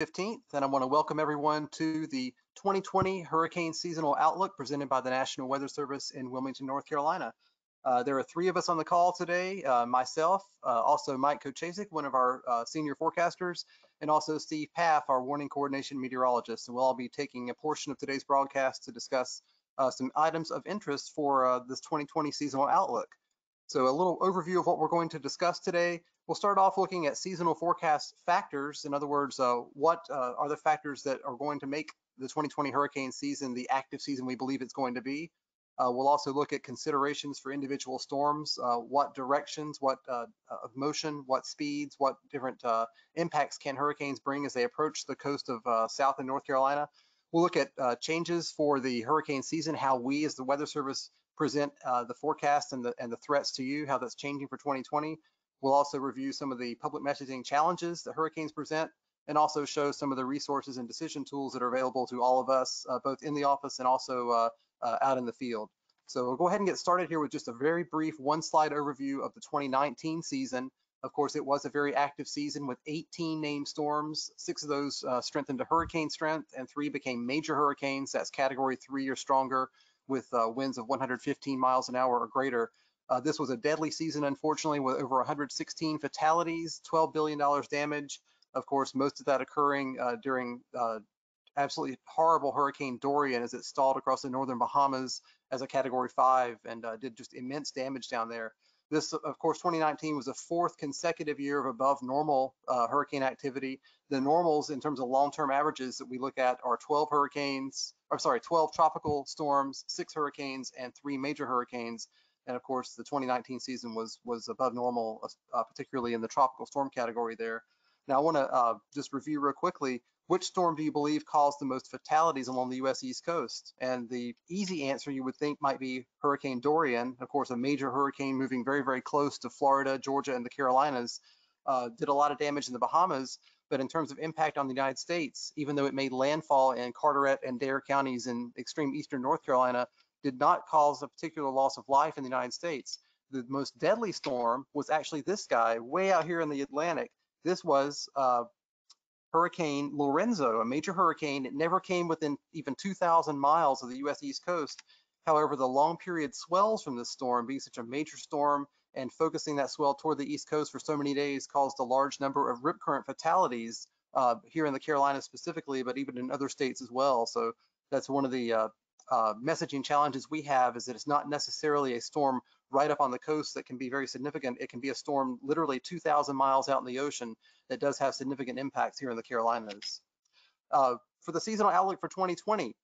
15th, and I want to welcome everyone to the 2020 Hurricane Seasonal Outlook presented by the National Weather Service in Wilmington, North Carolina. Uh, there are three of us on the call today, uh, myself, uh, also Mike Kochasik, one of our uh, senior forecasters, and also Steve Pfaff, our warning coordination meteorologist. And we'll all be taking a portion of today's broadcast to discuss uh, some items of interest for uh, this 2020 seasonal outlook. So a little overview of what we're going to discuss today. We'll start off looking at seasonal forecast factors. In other words, uh, what uh, are the factors that are going to make the 2020 hurricane season the active season we believe it's going to be? Uh, we'll also look at considerations for individual storms, uh, what directions, what uh, of motion, what speeds, what different uh, impacts can hurricanes bring as they approach the coast of South and North Carolina. We'll look at changes for the hurricane season, how we as the Weather Service present the forecast and the, and the threats to you, how that's changing for 2020. We'll also review some of the public messaging challenges that hurricanes present and also show some of the resources and decision tools that are available to all of us, uh, both in the office and also uh, uh, out in the field. So we'll go ahead and get started here with just a very brief one slide overview of the 2019 season. Of course, it was a very active season with 18 named storms. Six of those uh, strengthened to hurricane strength and three became major hurricanes. That's category three or stronger with uh, winds of 115 miles an hour or greater. Uh, this was a deadly season, unfortunately, with over 116 fatalities, $12 billion damage. Of course, most of that occurring uh, during uh, absolutely horrible Hurricane Dorian as it stalled across the northern Bahamas as a Category 5 and uh, did just immense damage down there. This, of course, 2019 was the fourth consecutive year of above normal uh, hurricane activity. The normals in terms of long-term averages that we look at are 12 hurricanes, I'm sorry, 12 tropical storms, six hurricanes, and three major hurricanes. And of course, the 2019 season was was above normal, uh, particularly in the tropical storm category there. Now, I want to uh, just review real quickly which storm do you believe caused the most fatalities along the U.S. East Coast? And the easy answer you would think might be Hurricane Dorian, of course, a major hurricane moving very, very close to Florida, Georgia, and the Carolinas, uh, did a lot of damage in the Bahamas. But in terms of impact on the United States, even though it made landfall in Carteret and Dare counties in extreme eastern North Carolina, did not cause a particular loss of life in the United States. The most deadly storm was actually this guy way out here in the Atlantic. This was uh, Hurricane Lorenzo, a major hurricane. It never came within even 2,000 miles of the U.S. East Coast. However, the long period swells from this storm, being such a major storm and focusing that swell toward the East Coast for so many days, caused a large number of rip current fatalities uh, here in the Carolinas specifically, but even in other states as well. So that's one of the uh, uh, messaging challenges we have is that it's not necessarily a storm right up on the coast that can be very significant. It can be a storm literally 2,000 miles out in the ocean that does have significant impacts here in the Carolinas. Uh, for the seasonal outlook for 2020,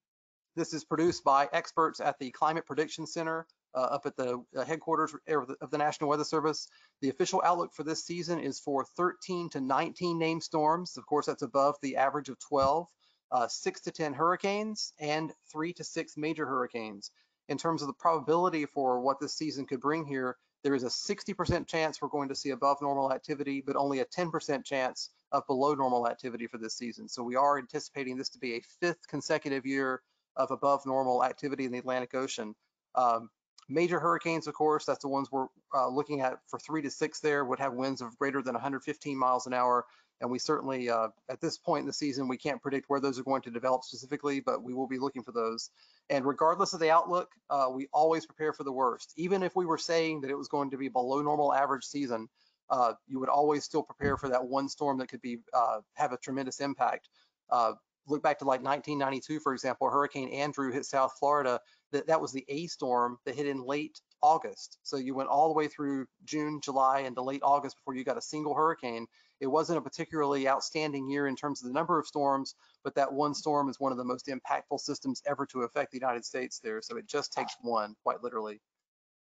this is produced by experts at the Climate Prediction Center uh, up at the uh, headquarters of the National Weather Service. The official outlook for this season is for 13 to 19 named storms. Of course, that's above the average of 12 uh, six to 10 hurricanes and three to six major hurricanes. In terms of the probability for what this season could bring here, there is a 60% chance we're going to see above normal activity, but only a 10% chance of below normal activity for this season. So we are anticipating this to be a fifth consecutive year of above normal activity in the Atlantic Ocean. Um, major hurricanes, of course, that's the ones we're uh, looking at for three to six there, would have winds of greater than 115 miles an hour and we certainly, uh, at this point in the season, we can't predict where those are going to develop specifically, but we will be looking for those. And regardless of the outlook, uh, we always prepare for the worst. Even if we were saying that it was going to be below normal average season, uh, you would always still prepare for that one storm that could be uh, have a tremendous impact. Uh, look back to like 1992, for example, Hurricane Andrew hit South Florida. That, that was the A storm that hit in late August. So you went all the way through June, July, and to late August before you got a single hurricane. It wasn't a particularly outstanding year in terms of the number of storms, but that one storm is one of the most impactful systems ever to affect the United States there. So it just takes one, quite literally.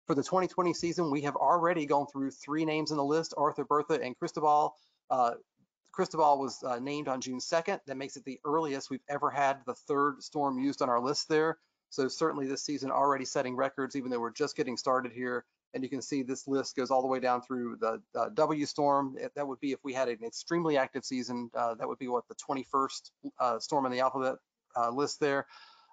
For the 2020 season, we have already gone through three names in the list, Arthur, Bertha, and Cristobal. Uh, Cristobal was uh, named on June 2nd. That makes it the earliest we've ever had the third storm used on our list there. So certainly this season already setting records, even though we're just getting started here. And you can see this list goes all the way down through the uh, W storm. That would be if we had an extremely active season. Uh, that would be what the 21st uh, storm in the alphabet uh, list there.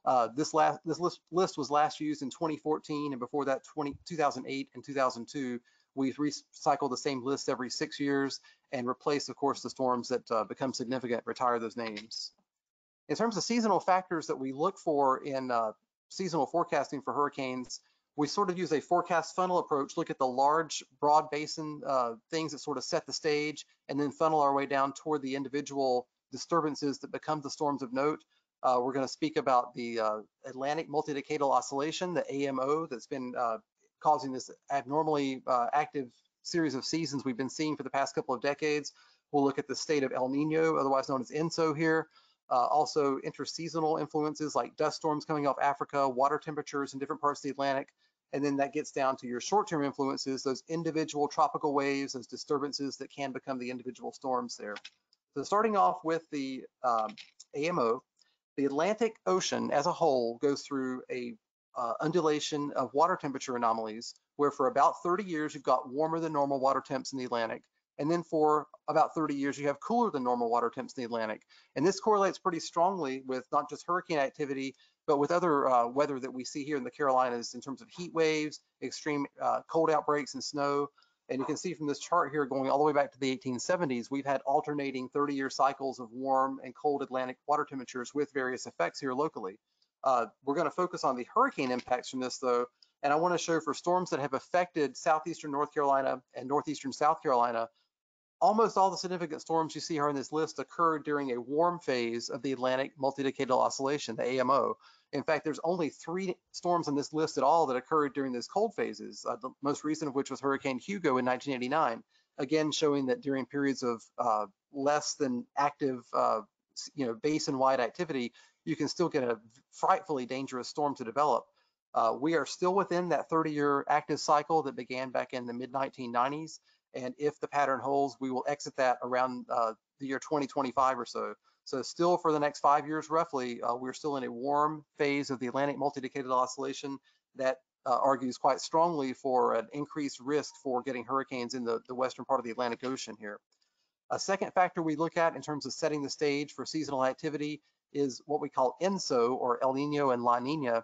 Uh, this last this list, list was last used in 2014, and before that 20, 2008 and 2002 we recycle the same list every six years and replace, of course, the storms that uh, become significant, retire those names. In terms of seasonal factors that we look for in uh, seasonal forecasting for hurricanes, we sort of use a forecast funnel approach, look at the large, broad basin uh, things that sort of set the stage, and then funnel our way down toward the individual disturbances that become the storms of note. Uh, we're going to speak about the uh, Atlantic Multidecadal Oscillation, the AMO, that's been uh, causing this abnormally uh, active series of seasons we've been seeing for the past couple of decades. We'll look at the state of El Nino, otherwise known as ENSO here. Uh, also interseasonal influences like dust storms coming off Africa, water temperatures in different parts of the Atlantic, and then that gets down to your short-term influences, those individual tropical waves, those disturbances that can become the individual storms there. So starting off with the um, AMO, the Atlantic Ocean as a whole goes through a uh, undulation of water temperature anomalies, where for about 30 years you've got warmer than normal water temps in the Atlantic, and then for about 30 years you have cooler than normal water temps in the Atlantic. And this correlates pretty strongly with not just hurricane activity, but with other uh, weather that we see here in the Carolinas in terms of heat waves, extreme uh, cold outbreaks and snow, and you can see from this chart here going all the way back to the 1870s, we've had alternating 30-year cycles of warm and cold Atlantic water temperatures with various effects here locally. Uh, we're going to focus on the hurricane impacts from this though, and I want to show for storms that have affected southeastern North Carolina and northeastern South Carolina, almost all the significant storms you see here on this list occurred during a warm phase of the Atlantic Multidecadal Oscillation, the AMO. In fact, there's only three storms on this list at all that occurred during those cold phases, uh, the most recent of which was Hurricane Hugo in 1989, again showing that during periods of uh, less than active, uh, you know, basin-wide activity, you can still get a frightfully dangerous storm to develop. Uh, we are still within that 30-year active cycle that began back in the mid-1990s, and if the pattern holds, we will exit that around uh, the year 2025 or so. So still for the next five years, roughly, uh, we're still in a warm phase of the Atlantic multidecadal oscillation that uh, argues quite strongly for an increased risk for getting hurricanes in the, the western part of the Atlantic Ocean here. A second factor we look at in terms of setting the stage for seasonal activity is what we call ENSO or El Nino and La Nina.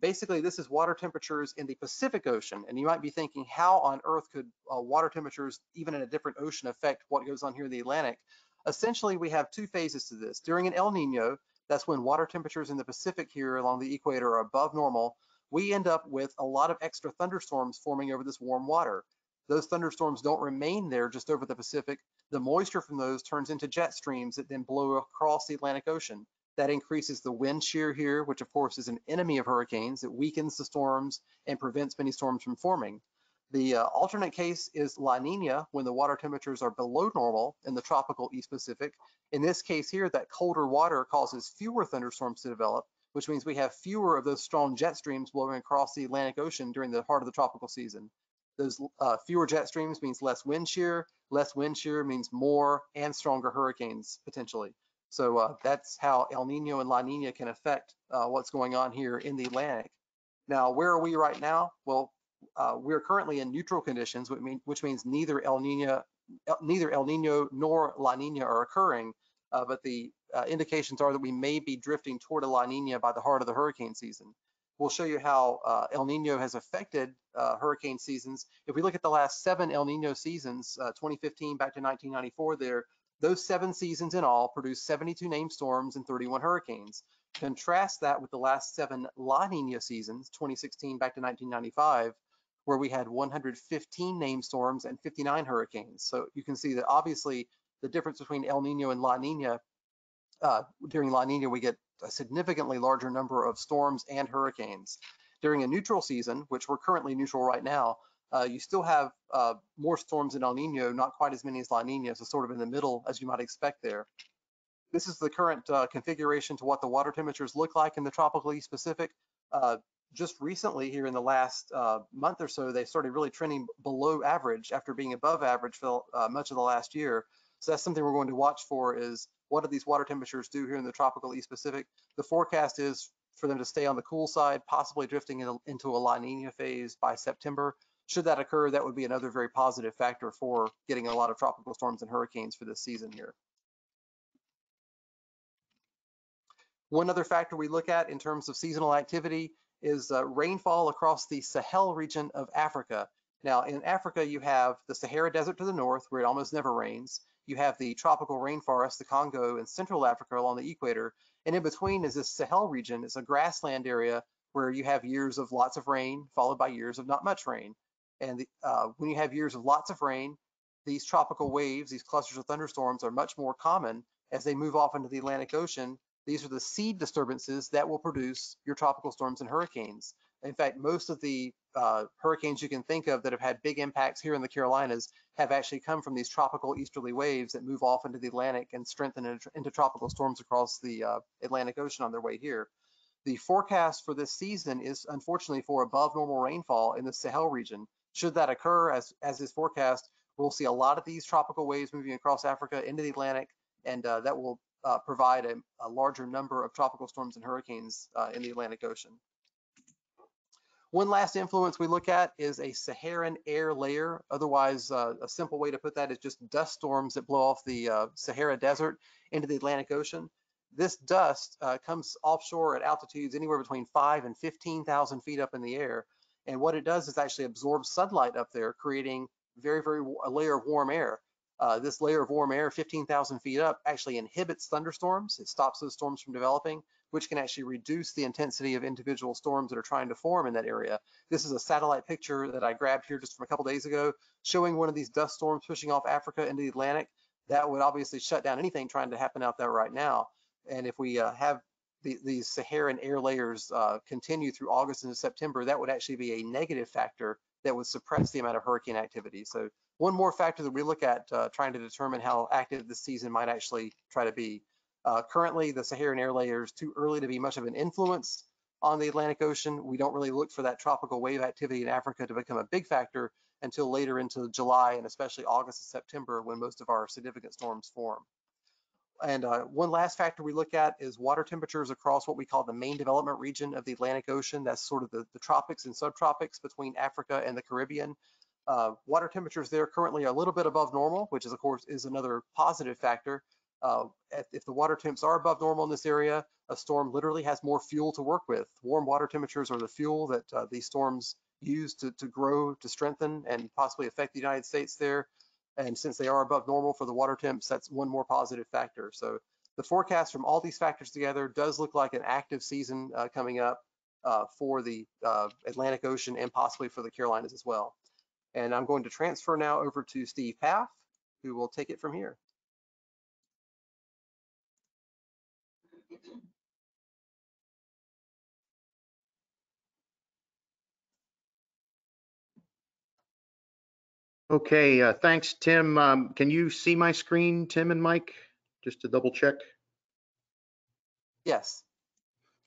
Basically, this is water temperatures in the Pacific Ocean. And you might be thinking, how on earth could uh, water temperatures, even in a different ocean, affect what goes on here in the Atlantic? Essentially, we have two phases to this. During an El Nino, that's when water temperatures in the Pacific here along the equator are above normal, we end up with a lot of extra thunderstorms forming over this warm water. Those thunderstorms don't remain there just over the Pacific. The moisture from those turns into jet streams that then blow across the Atlantic Ocean. That increases the wind shear here, which of course is an enemy of hurricanes. It weakens the storms and prevents many storms from forming. The uh, alternate case is La Nina when the water temperatures are below normal in the tropical East Pacific. In this case here, that colder water causes fewer thunderstorms to develop, which means we have fewer of those strong jet streams blowing across the Atlantic Ocean during the heart of the tropical season. Those uh, fewer jet streams means less wind shear. Less wind shear means more and stronger hurricanes potentially. So uh, that's how El Nino and La Nina can affect uh, what's going on here in the Atlantic. Now, where are we right now? Well, uh, we're currently in neutral conditions, which, mean, which means neither El Nino, neither El Nino nor La Nina are occurring, uh, but the uh, indications are that we may be drifting toward a La Nina by the heart of the hurricane season. We'll show you how uh, El Nino has affected uh, hurricane seasons. If we look at the last seven El Nino seasons, 2015 back to 1994, there those seven seasons in all produced 72 named storms and 31 hurricanes. Contrast that with the last seven La Nina seasons, 2016 back to 1995, where we had 115 named storms and 59 hurricanes. So you can see that obviously the difference between El Nino and La Nina, uh, during La Nina, we get a significantly larger number of storms and hurricanes. During a neutral season, which we're currently neutral right now, uh, you still have uh, more storms in El Nino, not quite as many as La Nina, so sort of in the middle as you might expect there. This is the current uh, configuration to what the water temperatures look like in the tropical East Pacific. Uh, just recently here in the last uh, month or so, they started really trending below average after being above average for uh, much of the last year. So that's something we're going to watch for is what do these water temperatures do here in the tropical East Pacific? The forecast is for them to stay on the cool side, possibly drifting in, into a La Nina phase by September. Should that occur, that would be another very positive factor for getting a lot of tropical storms and hurricanes for this season here. One other factor we look at in terms of seasonal activity is uh, rainfall across the Sahel region of Africa. Now in Africa, you have the Sahara Desert to the north where it almost never rains. You have the tropical rainforest, the Congo and Central Africa along the equator. And in between is this Sahel region. It's a grassland area where you have years of lots of rain followed by years of not much rain. And the, uh, when you have years of lots of rain, these tropical waves, these clusters of thunderstorms are much more common as they move off into the Atlantic Ocean. These are the seed disturbances that will produce your tropical storms and hurricanes. In fact, most of the uh, hurricanes you can think of that have had big impacts here in the Carolinas have actually come from these tropical easterly waves that move off into the Atlantic and strengthen into, tropical storms across the uh, Atlantic Ocean on their way here. The forecast for this season is unfortunately for above normal rainfall in the Sahel region. Should that occur, as, as is forecast, we'll see a lot of these tropical waves moving across Africa into the Atlantic, and uh, that will uh, provide a, a, larger number of tropical storms and hurricanes uh, in the Atlantic Ocean. One last influence we look at is a Saharan air layer. Otherwise, uh, a simple way to put that is just dust storms that blow off the uh, Sahara Desert into the Atlantic Ocean. This dust uh, comes offshore at altitudes anywhere between five and 15,000 feet up in the air. And what it does is actually absorb sunlight up there, creating very, very a layer of warm air. Uh, this layer of warm air, 15,000 feet up, actually inhibits thunderstorms. It stops those storms from developing which can actually reduce the intensity of individual storms that are trying to form in that area. This is a satellite picture that I grabbed here just from a couple days ago, showing one of these dust storms pushing off Africa into the Atlantic. That would obviously shut down anything trying to happen out there right now. And if we uh, have the, these Saharan air layers uh, continue through August and September, that would actually be a negative factor that would suppress the amount of hurricane activity. So one more factor that we look at uh, trying to determine how active this season might actually try to be. Uh, currently, the Saharan air layer is too early to be much of an influence on the Atlantic Ocean. We don't really look for that tropical wave activity in Africa to become a big factor until later into July and especially August and September when most of our significant storms form. And uh, one last factor we look at is water temperatures across what we call the main development region of the Atlantic Ocean. That's sort of the, the tropics and subtropics between Africa and the Caribbean. Uh, water temperatures there currently are a little bit above normal, which is of course is another positive factor. Uh, if the water temps are above normal in this area, a storm literally has more fuel to work with. Warm water temperatures are the fuel that uh, these storms use to, to grow, to strengthen, and possibly affect the United States there. And since they are above normal for the water temps, that's one more positive factor. So the forecast from all these factors together does look like an active season uh, coming up uh, for the uh, Atlantic Ocean and possibly for the Carolinas as well. And I'm going to transfer now over to Steve Pfaff, who will take it from here. Okay, uh, thanks, Tim. Um, can you see my screen, Tim and Mike, just to double check? Yes.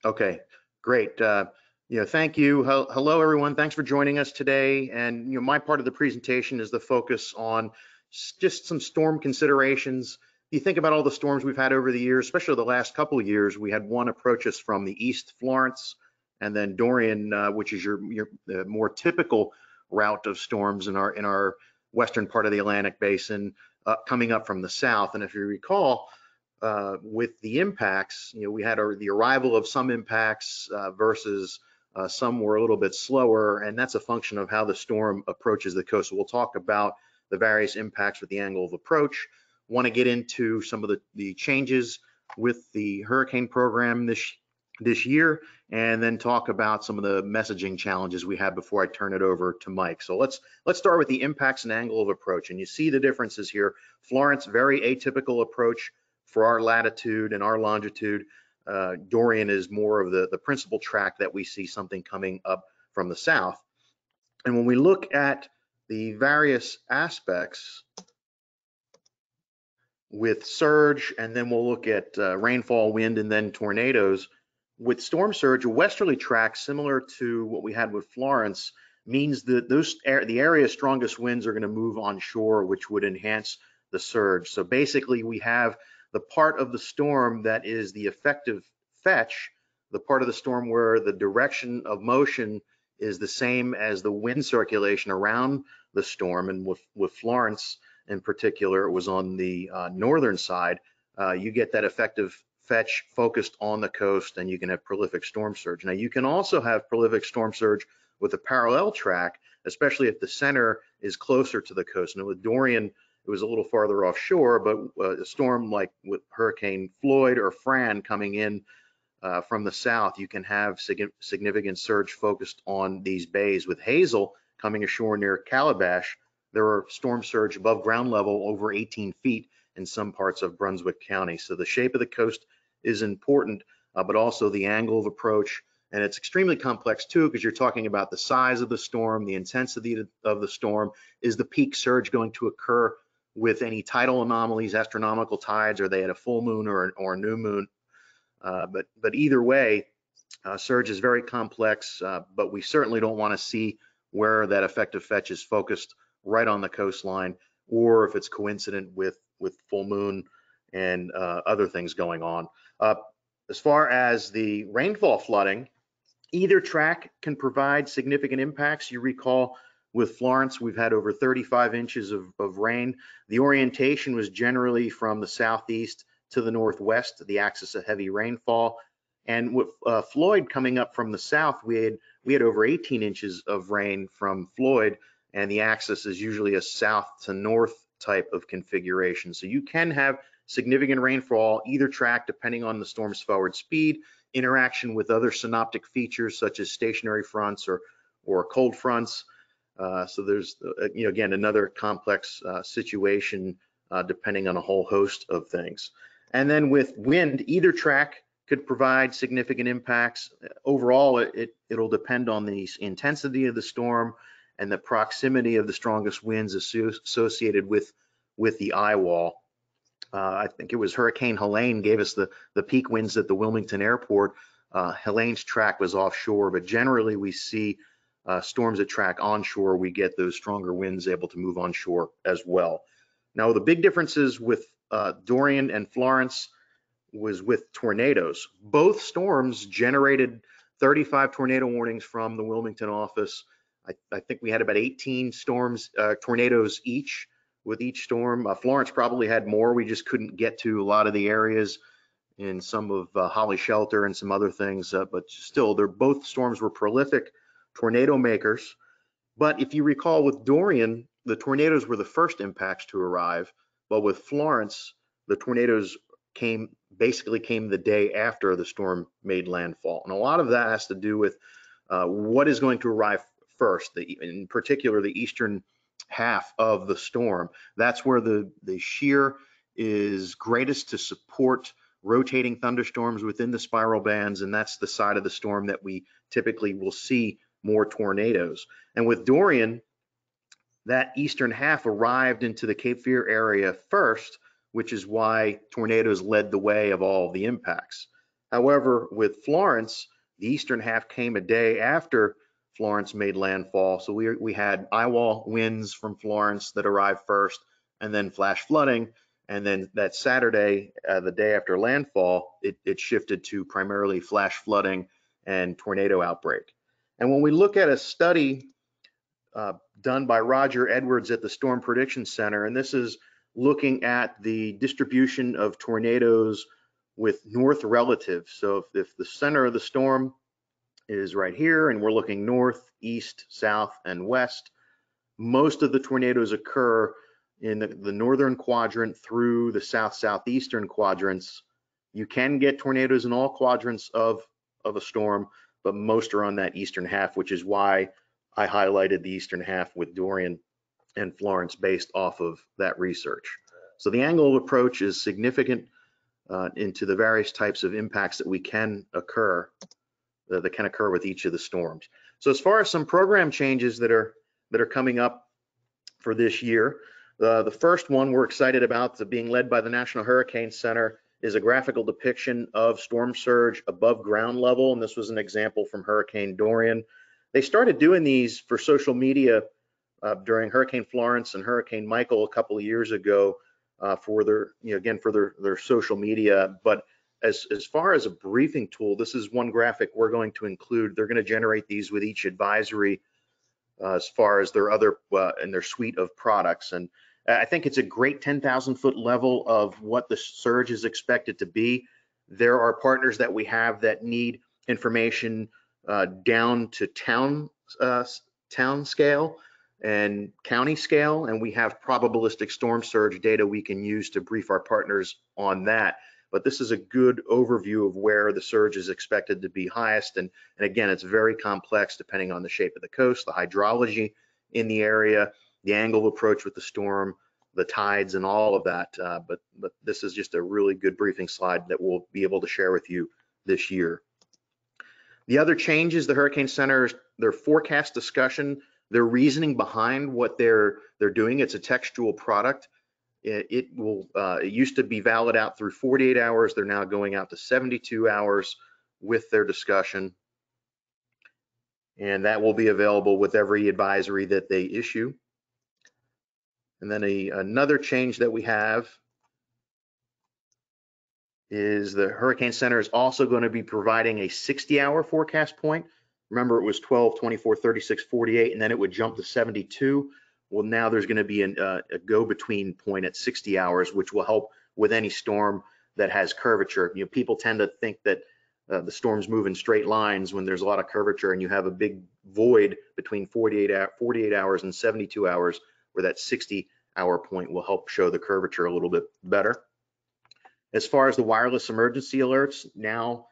Okay, great. Uh, you know, thank you. Hello, everyone. Thanks for joining us today. And you know, my part of the presentation is the focus on just some storm considerations. You think about all the storms we've had over the years, especially the last couple of years. We had one approach us from the east, Florence, and then Dorian, uh, which is your your more typical route of storms in our in our western part of the Atlantic basin uh, coming up from the south. And if you recall, uh, with the impacts, you know, we had the arrival of some impacts uh, versus uh, some were a little bit slower, and that's a function of how the storm approaches the coast. So we'll talk about the various impacts with the angle of approach. Want to get into some of the, the changes with the hurricane program this this year and then talk about some of the messaging challenges we have before I turn it over to Mike. So let's let's start with the impacts and angle of approach. And you see the differences here. Florence, very atypical approach for our latitude and our longitude. Uh, Dorian is more of the, the principal track that we see something coming up from the south. And when we look at the various aspects with surge, and then we'll look at uh, rainfall, wind, and then tornadoes, with storm surge, a westerly track similar to what we had with Florence means that those the area's strongest winds are going to move onshore, which would enhance the surge. So basically, we have the part of the storm that is the effective fetch, the part of the storm where the direction of motion is the same as the wind circulation around the storm. And with, with Florence in particular, it was on the uh, northern side. Uh, you get that effective fetch focused on the coast and you can have prolific storm surge. Now you can also have prolific storm surge with a parallel track especially if the center is closer to the coast. Now, with Dorian, it was a little farther offshore, but uh, a storm like with Hurricane Floyd or Fran coming in uh, from the south, you can have sig significant surge focused on these bays. With Hazel coming ashore near Calabash, there are storm surge above ground level over 18 feet in some parts of Brunswick County. So the shape of the coast is important, uh, but also the angle of approach. And it's extremely complex too, because you're talking about the size of the storm, the intensity of the storm. Is the peak surge going to occur with any tidal anomalies, astronomical tides? Are they at a full moon or, or a new moon? Uh, but, but either way, uh, surge is very complex, uh, but we certainly don't want to see where that effective fetch is focused right on the coastline or if it's coincident with with full moon and uh, other things going on. Uh, as far as the rainfall flooding, either track can provide significant impacts. You recall with Florence, we've had over 35 inches of, of rain. The orientation was generally from the southeast to the northwest, the axis of heavy rainfall. And with uh, Floyd coming up from the south, we had we had over 18 inches of rain from Floyd, and the axis is usually a south to north type of configuration. So you can have significant rainfall either track depending on the storm's forward speed, interaction with other synoptic features such as stationary fronts or, or cold fronts. Uh, so there's, uh, you know, again, another complex uh, situation uh, depending on a whole host of things. And then with wind, either track could provide significant impacts. Overall, it, it, will depend on the intensity of the storm, and the proximity of the strongest winds associated with with the eye wall. Uh, I think it was Hurricane Helene gave us the the peak winds at the Wilmington airport. Uh, Helene's track was offshore, but generally we see uh, storms that track onshore. We get those stronger winds able to move onshore as well. Now the big differences with uh, Dorian and Florence was with tornadoes. Both storms generated 35 tornado warnings from the Wilmington office I, I think we had about 18 storms, uh, tornadoes each with each storm. Uh, Florence probably had more. We just couldn't get to a lot of the areas in some of uh, Holly Shelter and some other things. Uh, but still, they're both storms were prolific tornado makers. But if you recall with Dorian, the tornadoes were the first impacts to arrive. But with Florence, the tornadoes came basically came the day after the storm made landfall. And a lot of that has to do with uh, what is going to arrive first, the, in particular the eastern half of the storm. That's where the, the shear is greatest to support rotating thunderstorms within the spiral bands, and that's the side of the storm that we typically will see more tornadoes. And with Dorian, that eastern half arrived into the Cape Fear area first, which is why tornadoes led the way of all the impacts. However, with Florence, the eastern half came a day after Florence made landfall. So we, we had eye wall winds from Florence that arrived first and then flash flooding. And then that Saturday, uh, the day after landfall, it, it shifted to primarily flash flooding and tornado outbreak. And when we look at a study uh, done by Roger Edwards at the Storm Prediction Center, and this is looking at the distribution of tornadoes with north relatives. So if, if the center of the storm is right here, and we're looking north, east, south, and west. Most of the tornadoes occur in the, the northern quadrant through the south-southeastern quadrants. You can get tornadoes in all quadrants of, of a storm, but most are on that eastern half, which is why I highlighted the eastern half with Dorian and Florence based off of that research. So the angle of approach is significant uh, into the various types of impacts that we can occur that, can occur with each of the storms. So as far as some program changes that are that are coming up for this year, uh, the first one we're excited about, the, being led by the National Hurricane Center, is a graphical depiction of storm surge above ground level, and this was an example from Hurricane Dorian. They started doing these for social media uh, during Hurricane Florence and Hurricane Michael a couple of years ago uh, for their, you know, again for their their social media, but as, as far as a briefing tool, this is one graphic we're going to include. They're going to generate these with each advisory uh, as far as their other uh, and their suite of products. And I think it's a great 10,000 foot level of what the surge is expected to be. There are partners that we have that need information uh, down to town uh, town scale and county scale, and we have probabilistic storm surge data we can use to brief our partners on that. But this is a good overview of where the surge is expected to be highest. And, and again, it's very complex depending on the shape of the coast, the hydrology in the area, the angle of approach with the storm, the tides and all of that. Uh, but, but this is just a really good briefing slide that we'll be able to share with you this year. The other changes, the Hurricane Center, their forecast discussion, their reasoning behind what they're they're doing. It's a textual product. It, it will. Uh, it used to be valid out through 48 hours. They're now going out to 72 hours with their discussion, and that will be available with every advisory that they issue. And then a, another change that we have is the Hurricane Center is also going to be providing a 60 hour forecast point. Remember it was 12, 24, 36, 48, and then it would jump to 72. Well, now there's going to be an, uh, a go-between point at 60 hours, which will help with any storm that has curvature. You know, people tend to think that uh, the storms move in straight lines when there's a lot of curvature and you have a big void between 48, 48 hours and 72 hours where that 60 hour point will help show the curvature a little bit better. As far as the wireless emergency alerts, now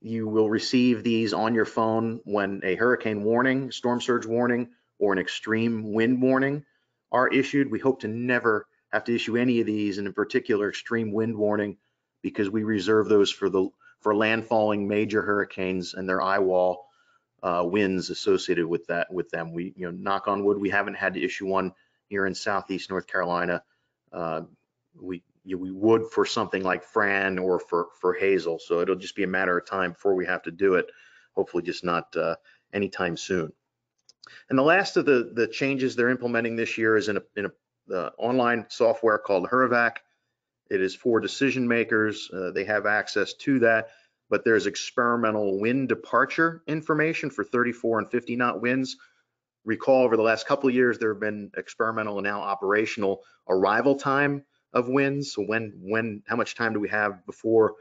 you will receive these on your phone when a hurricane warning, storm surge warning, or an extreme wind warning are issued. We hope to never have to issue any of these, and in particular, extreme wind warning, because we reserve those for the for landfalling major hurricanes and their eye wall uh, winds associated with that with them. We, you know, knock on wood, we haven't had to issue one here in Southeast North Carolina. Uh, we you, we would for something like Fran or for for Hazel. So it'll just be a matter of time before we have to do it. Hopefully, just not uh, anytime soon. And the last of the the changes they're implementing this year is in a in a uh, online software called HURREVAC. It is for decision makers. Uh, they have access to that, but there's experimental wind departure information for 34 and 50 knot winds. Recall over the last couple of years, there have been experimental and now operational arrival time of winds. So when, when, how much time do we have before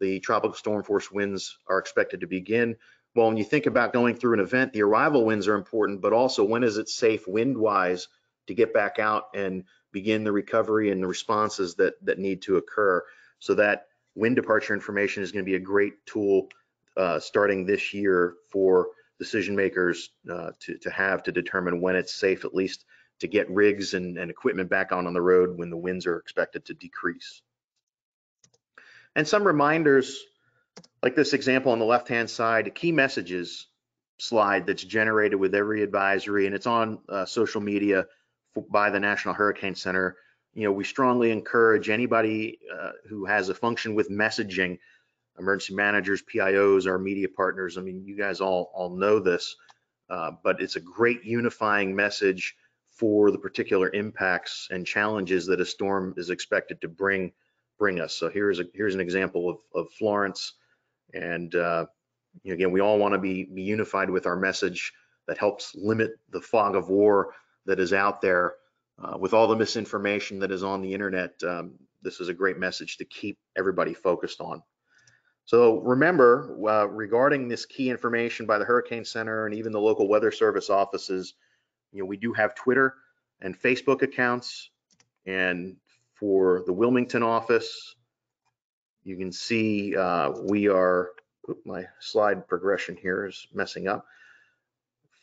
the tropical storm force winds are expected to begin? Well, when you think about going through an event, the arrival winds are important, but also when is it safe wind wise to get back out and begin the recovery and the responses that, that need to occur. So that wind departure information is going to be a great tool uh, starting this year for decision makers uh, to, to have to determine when it's safe at least to get rigs and, and equipment back on on the road when the winds are expected to decrease. And some reminders, like this example on the left-hand side, a key messages slide that's generated with every advisory, and it's on uh, social media by the National Hurricane Center. You know, we strongly encourage anybody uh, who has a function with messaging, emergency managers, PIOs, our media partners. I mean, you guys all all know this, uh, but it's a great unifying message for the particular impacts and challenges that a storm is expected to bring bring us. So here's a here's an example of, of Florence, and uh, you know, again, we all want to be, be unified with our message that helps limit the fog of war that is out there. Uh, with all the misinformation that is on the internet, um, this is a great message to keep everybody focused on. So remember, uh, regarding this key information by the Hurricane Center and even the local weather service offices, you know, we do have Twitter and Facebook accounts. And for the Wilmington office, you can see uh, we are, my slide progression here is messing up.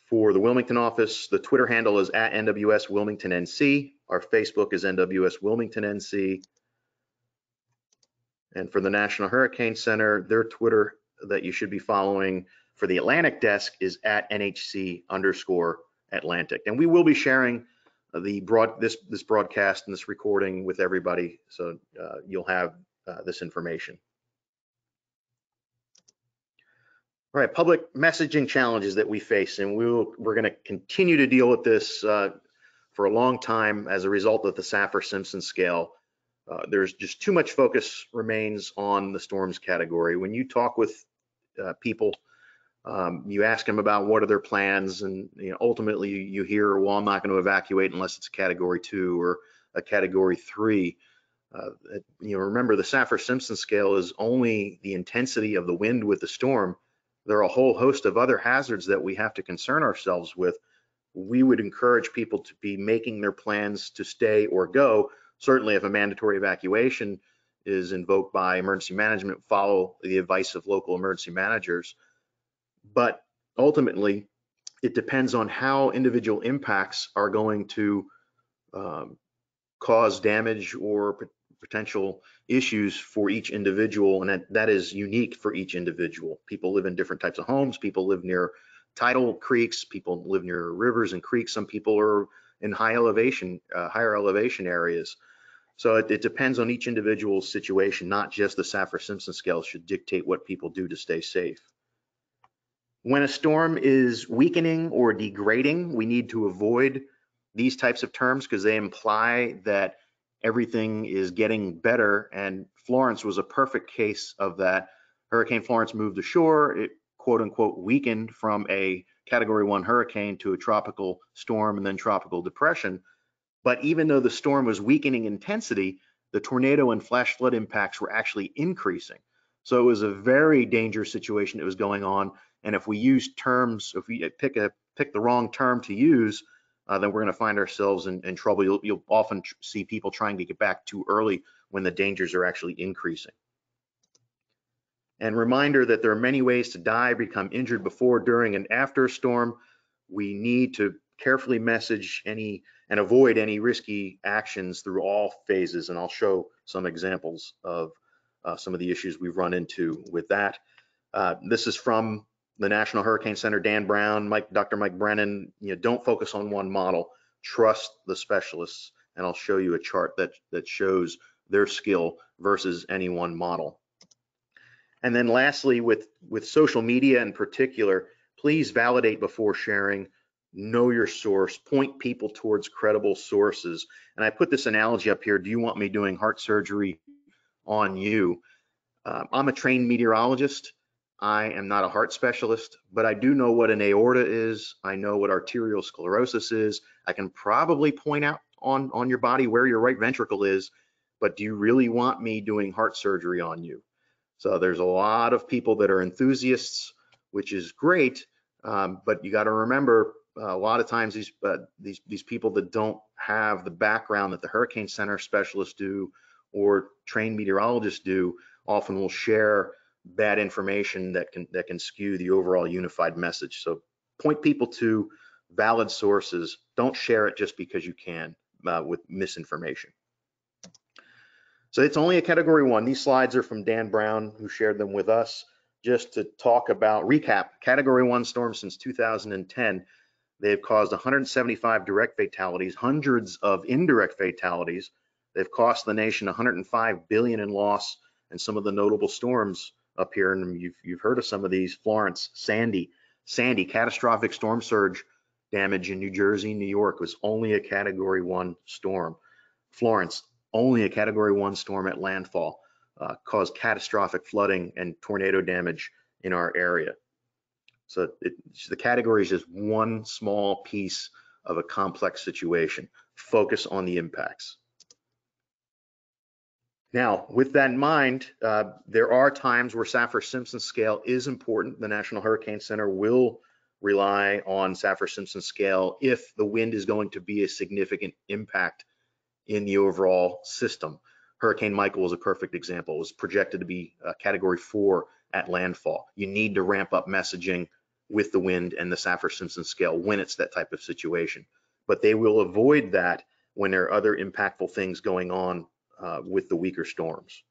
For the Wilmington office, the Twitter handle is at NWS Wilmington NC. Our Facebook is NWS Wilmington NC. And for the National Hurricane Center, their Twitter that you should be following for the Atlantic desk is at NHC underscore Atlantic. And we will be sharing the broad this this broadcast and this recording with everybody, so uh, you'll have this information. All right, public messaging challenges that we face, and we will, we're going to continue to deal with this uh, for a long time as a result of the Saffir-Simpson scale. Uh, there's just too much focus remains on the storms category. When you talk with uh, people um, you ask them about what are their plans, and you know, ultimately you hear, well, I'm not going to evacuate unless it's a category two or a category three. Uh, you know, remember the Saffir-Simpson scale is only the intensity of the wind with the storm. There are a whole host of other hazards that we have to concern ourselves with we would encourage people to be making their plans to stay or go. Certainly if a mandatory evacuation is invoked by emergency management, follow the advice of local emergency managers. But ultimately, it depends on how individual impacts are going to um, cause damage or potential issues for each individual, and that, that is unique for each individual. People live in different types of homes. People live near tidal creeks. People live near rivers and creeks. Some people are in high elevation, uh, higher elevation areas. So it, it, depends on each individual's situation, not just the Saffir-Simpson scale should dictate what people do to stay safe. When a storm is weakening or degrading, we need to avoid these types of terms because they imply that everything is getting better. And Florence was a perfect case of that. Hurricane Florence moved ashore. It quote unquote weakened from a category one hurricane to a tropical storm and then tropical depression. But even though the storm was weakening intensity, the tornado and flash flood impacts were actually increasing. So it was a very dangerous situation that was going on. And if we use terms, if we pick a pick the wrong term to use, uh, then we're going to find ourselves in, in trouble. You'll, you'll often see people trying to get back too early when the dangers are actually increasing. And reminder that there are many ways to die, become injured before, during, and after a storm. We need to carefully message any and avoid any risky actions through all phases. And I'll show some examples of uh, some of the issues we've run into with that. Uh, this is from the National Hurricane Center, Dan Brown, Mike, Dr. Mike Brennan, you know, don't focus on one model, trust the specialists. And I'll show you a chart that, that shows their skill versus any one model. And then lastly, with, with social media in particular, please validate before sharing, know your source, point people towards credible sources. And I put this analogy up here. Do you want me doing heart surgery on you? Uh, I'm a trained meteorologist. I am not a heart specialist, but I do know what an aorta is. I know what arterial sclerosis is. I can probably point out on, on your body where your right ventricle is, but do you really want me doing heart surgery on you? So there's a lot of people that are enthusiasts, which is great, um, but you got to remember uh, a lot of times these uh, these these people that don't have the background that the Hurricane Center specialists do or trained meteorologists do often will share bad information that can that can skew the overall unified message. So point people to valid sources. Don't share it just because you can uh, with misinformation. So it's only a category one. These slides are from Dan Brown, who shared them with us, just to talk about recap. Category one storms since 2010. They've caused 175 direct fatalities, hundreds of indirect fatalities. They've cost the nation 105 billion in loss, and some of the notable storms up here, and you've, you've heard of some of these, Florence, Sandy, Sandy, catastrophic storm surge damage in New Jersey, New York was only a category one storm. Florence, only a category one storm at landfall, uh, caused catastrophic flooding and tornado damage in our area. So it, the category is just one small piece of a complex situation. Focus on the impacts. Now, with that in mind, uh, there are times where Saffir-Simpson scale is important. The National Hurricane Center will rely on Saffir-Simpson scale if the wind is going to be a significant impact in the overall system. Hurricane Michael was a perfect example. It was projected to be uh, category four at landfall. You need to ramp up messaging with the wind and the Saffir-Simpson scale when it's that type of situation. But they will avoid that when there are other impactful things going on uh, with the weaker storms.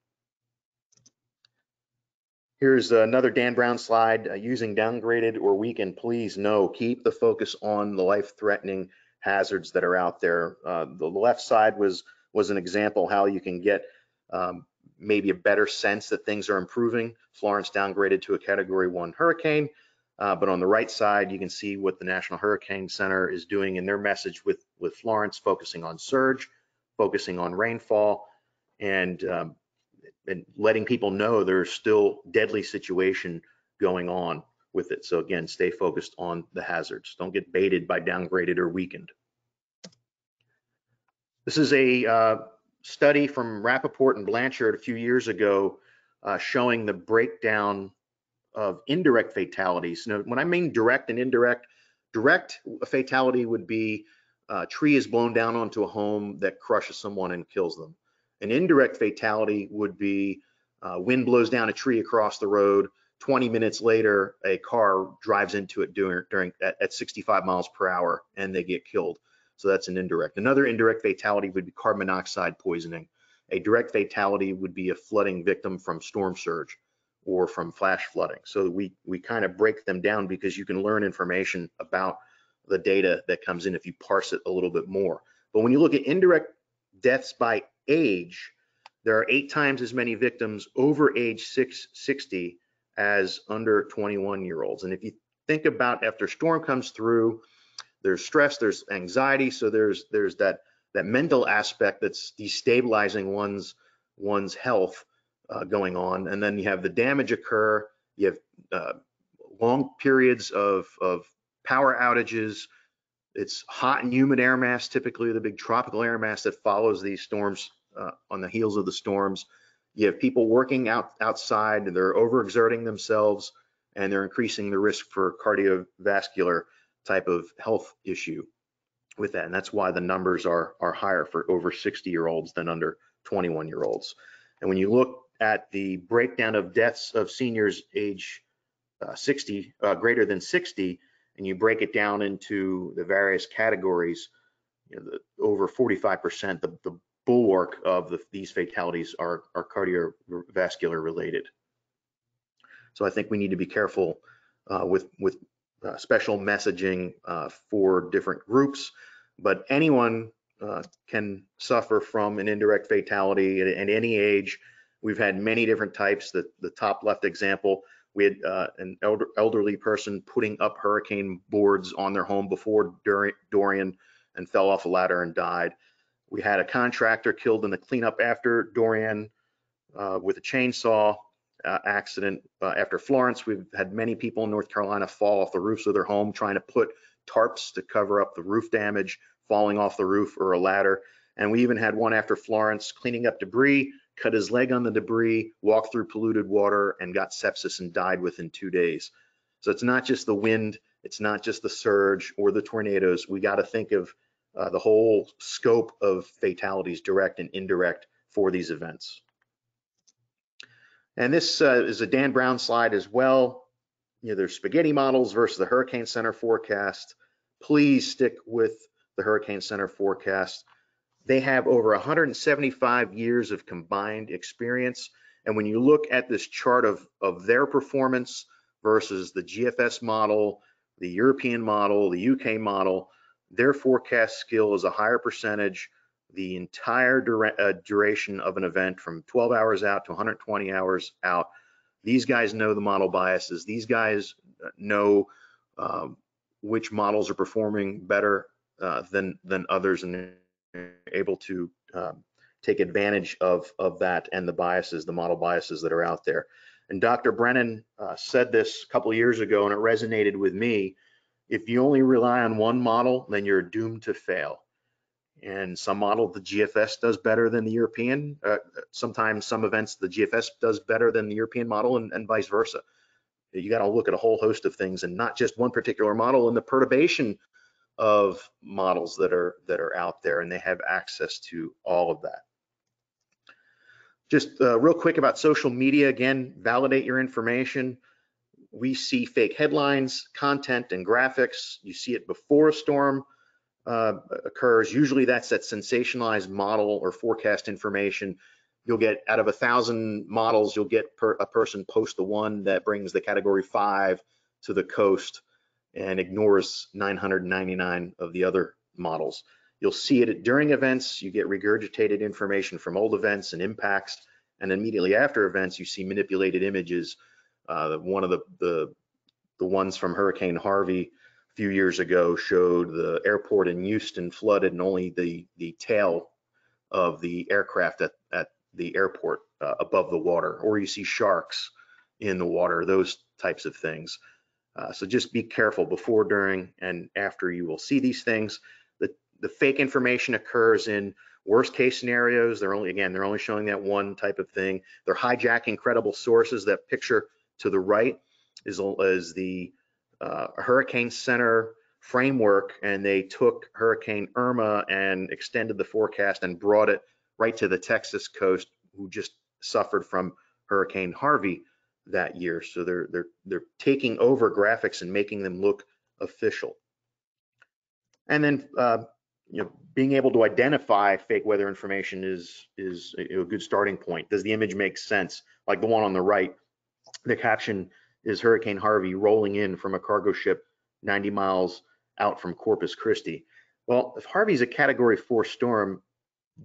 Here's another Dan Brown slide uh, using downgraded or weakened. Please know, keep the focus on the life-threatening hazards that are out there. Uh, the left side was was an example how you can get um, maybe a better sense that things are improving. Florence downgraded to a category one hurricane. Uh, but on the right side, you can see what the National Hurricane Center is doing in their message with, with Florence, focusing on surge, focusing on rainfall, and um, and letting people know there's still deadly situation going on with it. So again, stay focused on the hazards. Don't get baited by downgraded or weakened. This is a uh, study from Rappaport and Blanchard a few years ago uh, showing the breakdown of indirect fatalities. Now, when I mean direct and indirect, direct fatality would be a tree is blown down onto a home that crushes someone and kills them. An indirect fatality would be uh, wind blows down a tree across the road. 20 minutes later, a car drives into it during, during at, at 65 miles per hour and they get killed. So that's an indirect. Another indirect fatality would be carbon monoxide poisoning. A direct fatality would be a flooding victim from storm surge or from flash flooding. So we, we kind of break them down because you can learn information about the data that comes in if you parse it a little bit more. But when you look at indirect deaths by age, there are eight times as many victims over age 660 as under 21 year olds. And if you think about after storm comes through, there's stress, there's anxiety, so there's there's that that mental aspect that's destabilizing one's one's health uh, going on, and then you have the damage occur. You have uh, long periods of of power outages. It's hot and humid air mass, typically the big tropical air mass that follows these storms uh, on the heels of the storms. You have people working out outside, they're overexerting themselves, and they're increasing the risk for cardiovascular type of health issue with that. And that's why the numbers are, are higher for over 60 year olds than under 21 year olds. And when you look at the breakdown of deaths of seniors age uh, 60, uh, greater than 60, and you break it down into the various categories, you know, the, over 45%, the, the bulwark of the, these fatalities are, are cardiovascular related. So I think we need to be careful uh, with, with uh, special messaging uh, for different groups, but anyone uh, can suffer from an indirect fatality at, at, any age. We've had many different types. The, the top left example, we had uh, an elder, elderly person putting up hurricane boards on their home before Dorian and fell off a ladder and died. We had a contractor killed in the cleanup after Dorian uh, with a chainsaw uh, accident uh, after Florence. We've had many people in North Carolina fall off the roofs of their home trying to put tarps to cover up the roof damage, falling off the roof or a ladder. And we even had one after Florence cleaning up debris, cut his leg on the debris, walked through polluted water, and got sepsis and died within two days. So it's not just the wind, it's not just the surge or the tornadoes. We got to think of uh, the whole scope of fatalities, direct and indirect, for these events. And this uh, is a Dan Brown slide as well. You know, there's spaghetti models versus the Hurricane Center forecast. Please stick with the Hurricane Center forecast. They have over 175 years of combined experience. And when you look at this chart of, of their performance versus the GFS model, the European model, the UK model, their forecast skill is a higher percentage the entire dura uh, duration of an event from 12 hours out to 120 hours out. These guys know the model biases. These guys uh, know um, which models are performing better uh, than than others and able to um, take advantage of of that and the biases, the model biases that are out there. And Dr. Brennan uh, said this a couple years ago, and it resonated with me. If you only rely on one model, then you're doomed to fail and some model the GFS does better than the European. Uh, sometimes some events the GFS does better than the European model and, and vice versa. You got to look at a whole host of things and not just one particular model and the perturbation of models that are that are out there and they have access to all of that. Just uh, real quick about social media again, validate your information. We see fake headlines, content and graphics. You see it before a storm uh, occurs, usually that's that sensationalized model or forecast information. You'll get out of a thousand models, you'll get per, a person post the one that brings the category five to the coast and ignores 999 of the other models. You'll see it during events, you get regurgitated information from old events and impacts, and immediately after events, you see manipulated images. Uh, one of the, the, the ones from Hurricane Harvey a few years ago showed the airport in Houston flooded and only the, the tail of the aircraft at, at the airport uh, above the water, or you see sharks in the water, those types of things. Uh, so just be careful before, during, and after you will see these things. The, the fake information occurs in worst case scenarios. They're only, again, they're only showing that one type of thing. They're hijacking credible sources. That picture to the right is, is the uh, Hurricane Center framework and they took Hurricane Irma and extended the forecast and brought it right to the Texas coast, who just suffered from Hurricane Harvey that year. So they're they're they're taking over graphics and making them look official. And then uh, you know being able to identify fake weather information is is a, a good starting point. Does the image make sense? Like the one on the right, the caption is Hurricane Harvey rolling in from a cargo ship 90 miles out from Corpus Christi. Well, if Harvey's a category four storm,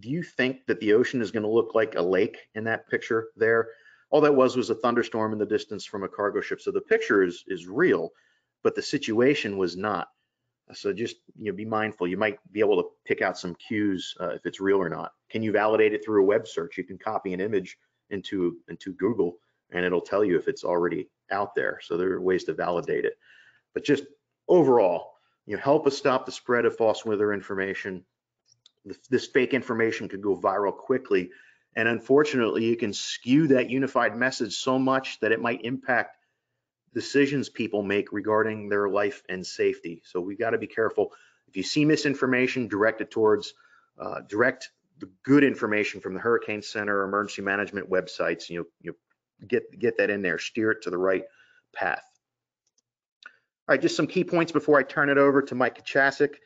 do you think that the ocean is going to look like a lake in that picture there? All that was was a thunderstorm in the distance from a cargo ship. So the picture is is real, but the situation was not. So just you know, be mindful. You might be able to pick out some cues uh, if it's real or not. Can you validate it through a web search? You can copy an image into into Google and it'll tell you if it's already out there. So there are ways to validate it. But just overall, you know, help us stop the spread of false weather information. This fake information could go viral quickly. And unfortunately, you can skew that unified message so much that it might impact decisions people make regarding their life and safety. So we've got to be careful. If you see misinformation, direct it towards uh, direct the good information from the Hurricane Center emergency management websites. You you get get that in there, steer it to the right path. All right, just some key points before I turn it over to Mike Kachasik.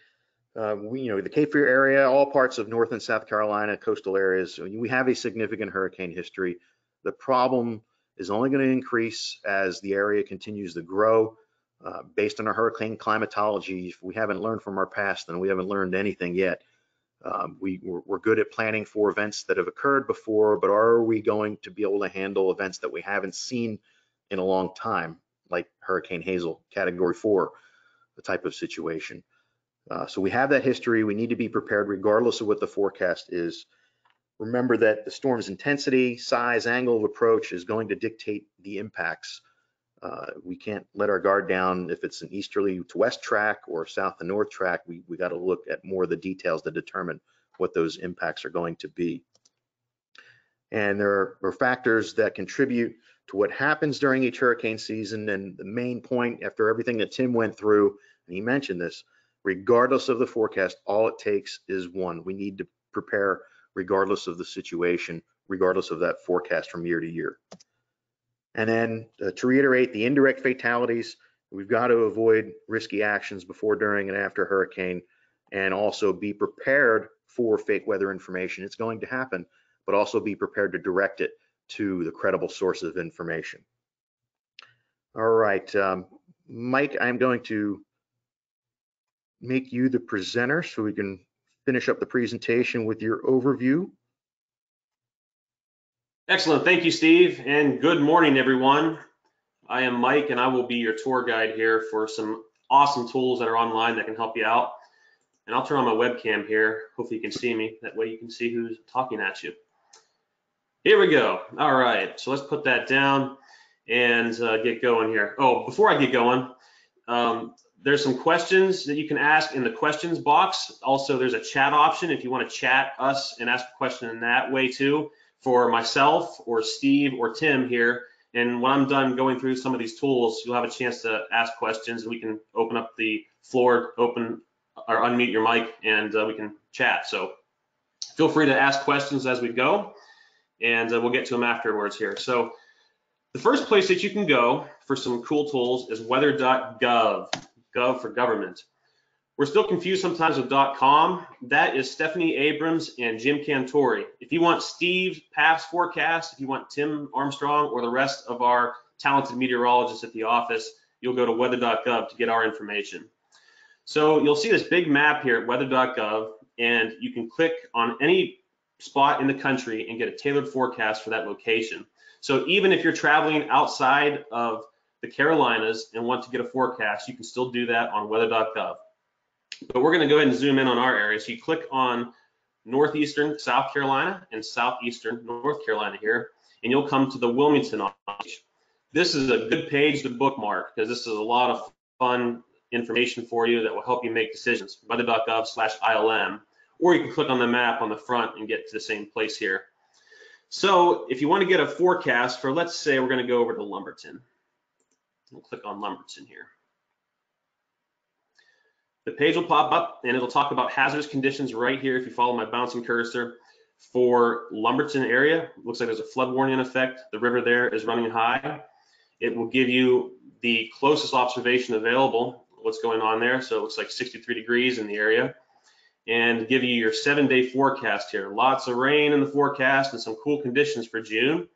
Uh, we, you know, the Cape Fear area, all parts of North and South Carolina, coastal areas, we have a significant hurricane history. The problem is only going to increase as the area continues to grow. Uh, based on our hurricane climatology, if we haven't learned from our past, then we haven't learned anything yet. Um, we, we're, we're, good at planning for events that have occurred before, but are we going to be able to handle events that we haven't seen in a long time, like Hurricane Hazel, Category 4, the type of situation? Uh, so we have that history. We need to be prepared regardless of what the forecast is. Remember that the storm's intensity, size, angle of approach is going to dictate the impacts. Uh, we can't let our guard down if it's an easterly to west track or south to north track. We, we got to look at more of the details to determine what those impacts are going to be. And there are, are factors that contribute to what happens during each hurricane season. And the main point after everything that Tim went through, and he mentioned this, regardless of the forecast, all it takes is one. We need to prepare regardless of the situation, regardless of that forecast from year to year. And then uh, to reiterate, the indirect fatalities, we've got to avoid risky actions before, during, and after hurricane, and also be prepared for fake weather information. It's going to happen, but also be prepared to direct it to the credible source of information. All right, um, Mike, I'm going to make you the presenter so we can finish up the presentation with your overview. Excellent. Thank you, Steve. And good morning, everyone. I am Mike, and I will be your tour guide here for some awesome tools that are online that can help you out. And I'll turn on my webcam here. Hopefully you can see me. That way you can see who's talking at you. Here we go. All right. So let's put that down and uh, get going here. Oh, before I get going, um, there's some questions that you can ask in the questions box. Also, there's a chat option if you want to chat us and ask a question in that way too for myself or Steve or Tim here. And when I'm done going through some of these tools, you'll have a chance to ask questions and we can open up the floor, open or unmute your mic and uh, we can chat. So feel free to ask questions as we go and uh, we'll get to them afterwards here. So the first place that you can go for some cool tools is weather.gov, gov for government. We're still confused sometimes with .com. That is Stephanie Abrams and Jim Cantore. If you want Steve's past forecast, if you want Tim Armstrong or the rest of our talented meteorologists at the office, you'll go to weather.gov to get our information. So you'll see this big map here at weather.gov, and you can click on any spot in the country and get a tailored forecast for that location. So even if you're traveling outside of the Carolinas and want to get a forecast, you can still do that on weather.gov. But we're going to go ahead and zoom in on our area. So you click on northeastern South Carolina and southeastern North Carolina here, and you'll come to the Wilmington page. This is a good page to bookmark because this is a lot of fun information for you that will help you make decisions. weather.gov slash ILM, or you can click on the map on the front and get to the same place here. So if you want to get a forecast for, let's say we're going to go over to Lumberton. We'll click on Lumberton here. the page will pop up and it'll talk about hazardous conditions right here if you follow my bouncing cursor for Lumberton area. Looks like there's a flood warning in effect. The river there is running high. It will give you the closest observation available, what's going on there. So it looks like 63 degrees in the area and give you your seven day forecast here. Lots of rain in the forecast and some cool conditions for June.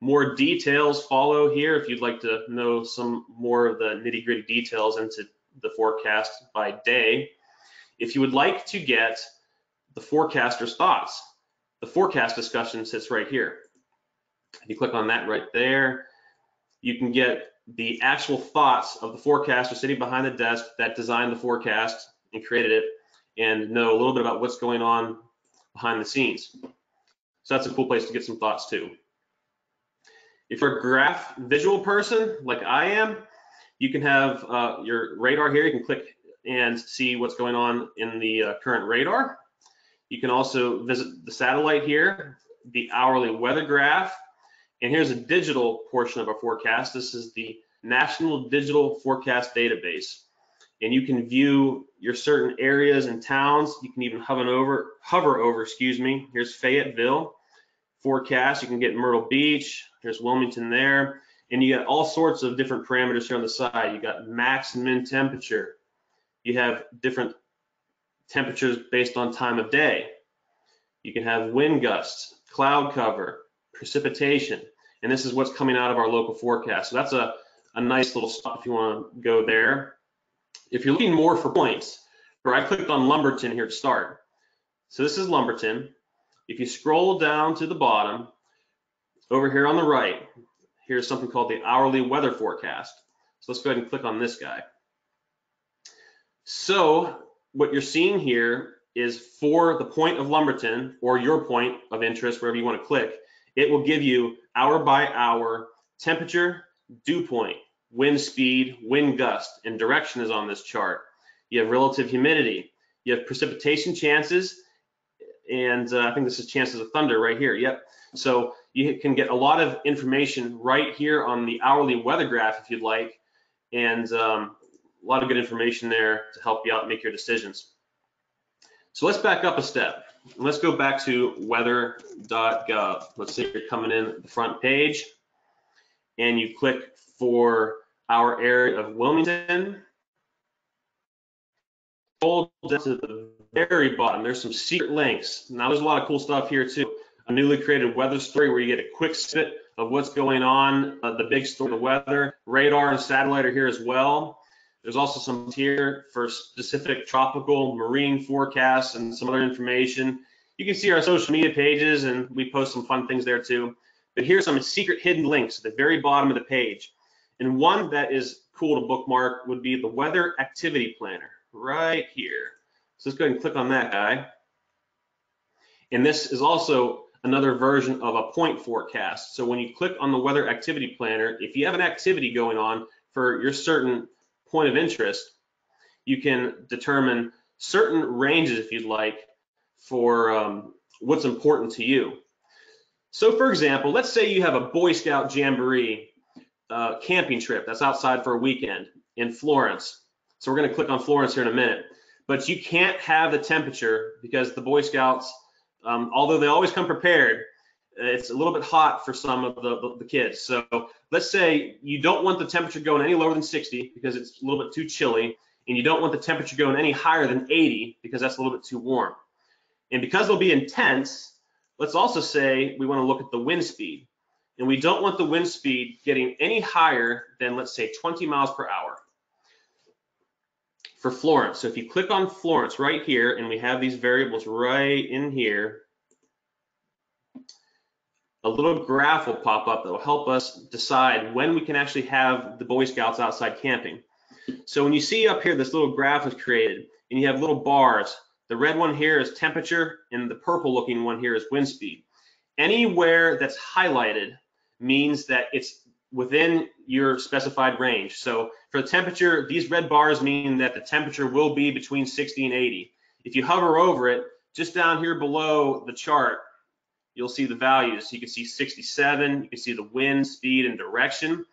More details follow here if you'd like to know some more of the nitty gritty details into the forecast by day. If you would like to get the forecaster's thoughts, the forecast discussion sits right here. If you click on that right there, you can get the actual thoughts of the forecaster sitting behind the desk that designed the forecast and created it and know a little bit about what's going on behind the scenes. So that's a cool place to get some thoughts too. If you're a graph visual person like I am, you can have uh, your radar here. You can click and see what's going on in the uh, current radar. You can also visit the satellite here, the hourly weather graph, and here's a digital portion of our forecast. This is the National Digital Forecast Database. And you can view your certain areas and towns. You can even hover over, hover over, excuse me. Here's Fayetteville forecast. You can get Myrtle Beach. There's Wilmington there. And you got all sorts of different parameters here on the side. You got max and min temperature. You have different temperatures based on time of day. You can have wind gusts, cloud cover, precipitation, and this is what's coming out of our local forecast. So that's a, a nice little stop if you want to go there. If you're looking more for points, or I clicked on Lumberton here to start. So this is Lumberton. If you scroll down to the bottom, over here on the right, here's something called the hourly weather forecast. So let's go ahead and click on this guy. So what you're seeing here is for the point of Lumberton or your point of interest, wherever you want to click, it will give you hour by hour temperature, dew point, wind speed, wind gust, and direction is on this chart. You have relative humidity. You have precipitation chances, and uh, I think this is chances of thunder right here. Yep. So you can get a lot of information right here on the hourly weather graph if you'd like, and um, a lot of good information there to help you out make your decisions. So let's back up a step. Let's go back to weather.gov. Let's say you're coming in the front page and you click for our area of Wilmington. Scroll down to the very bottom. There's some secret links. Now there's a lot of cool stuff here too. A newly created weather story where you get a quick snippet of what's going on, uh, the big story, the weather. Radar and satellite are here as well. There's also some here for specific tropical marine forecasts and some other information. You can see our social media pages and we post some fun things there too. But here's some secret hidden links at the very bottom of the page. And one that is cool to bookmark would be the weather activity planner right here. So let's go ahead and click on that guy. And this is also another version of a point forecast. So when you click on the weather activity planner, if you have an activity going on for your certain point of interest, you can determine certain ranges, if you'd like, for um, what's important to you. So for example, let's say you have a Boy Scout Jamboree uh, camping trip that's outside for a weekend in Florence. So we're gonna click on Florence here in a minute. But you can't have the temperature because the Boy Scouts, um, although they always come prepared, it's a little bit hot for some of the, the, the, kids. So let's say you don't want the temperature going any lower than 60 because it's a little bit too chilly, and you don't want the temperature going any higher than 80 because that's a little bit too warm. And because they'll be intense, let's also say we want to look at the wind speed. And we don't want the wind speed getting any higher than, let's say, 20 miles per hour for Florence. So if you click on Florence right here, and we have these variables right in here, a little graph will pop up that will help us decide when we can actually have the Boy Scouts outside camping. So when you see up here, this little graph is created and you have little bars. The red one here is temperature and the purple looking one here is wind speed. Anywhere that's highlighted means that it's within your specified range. So for the temperature, these red bars mean that the temperature will be between 60 and 80. If you hover over it, just down here below the chart, you'll see the values. You can see 67, you can see the wind, speed, and direction.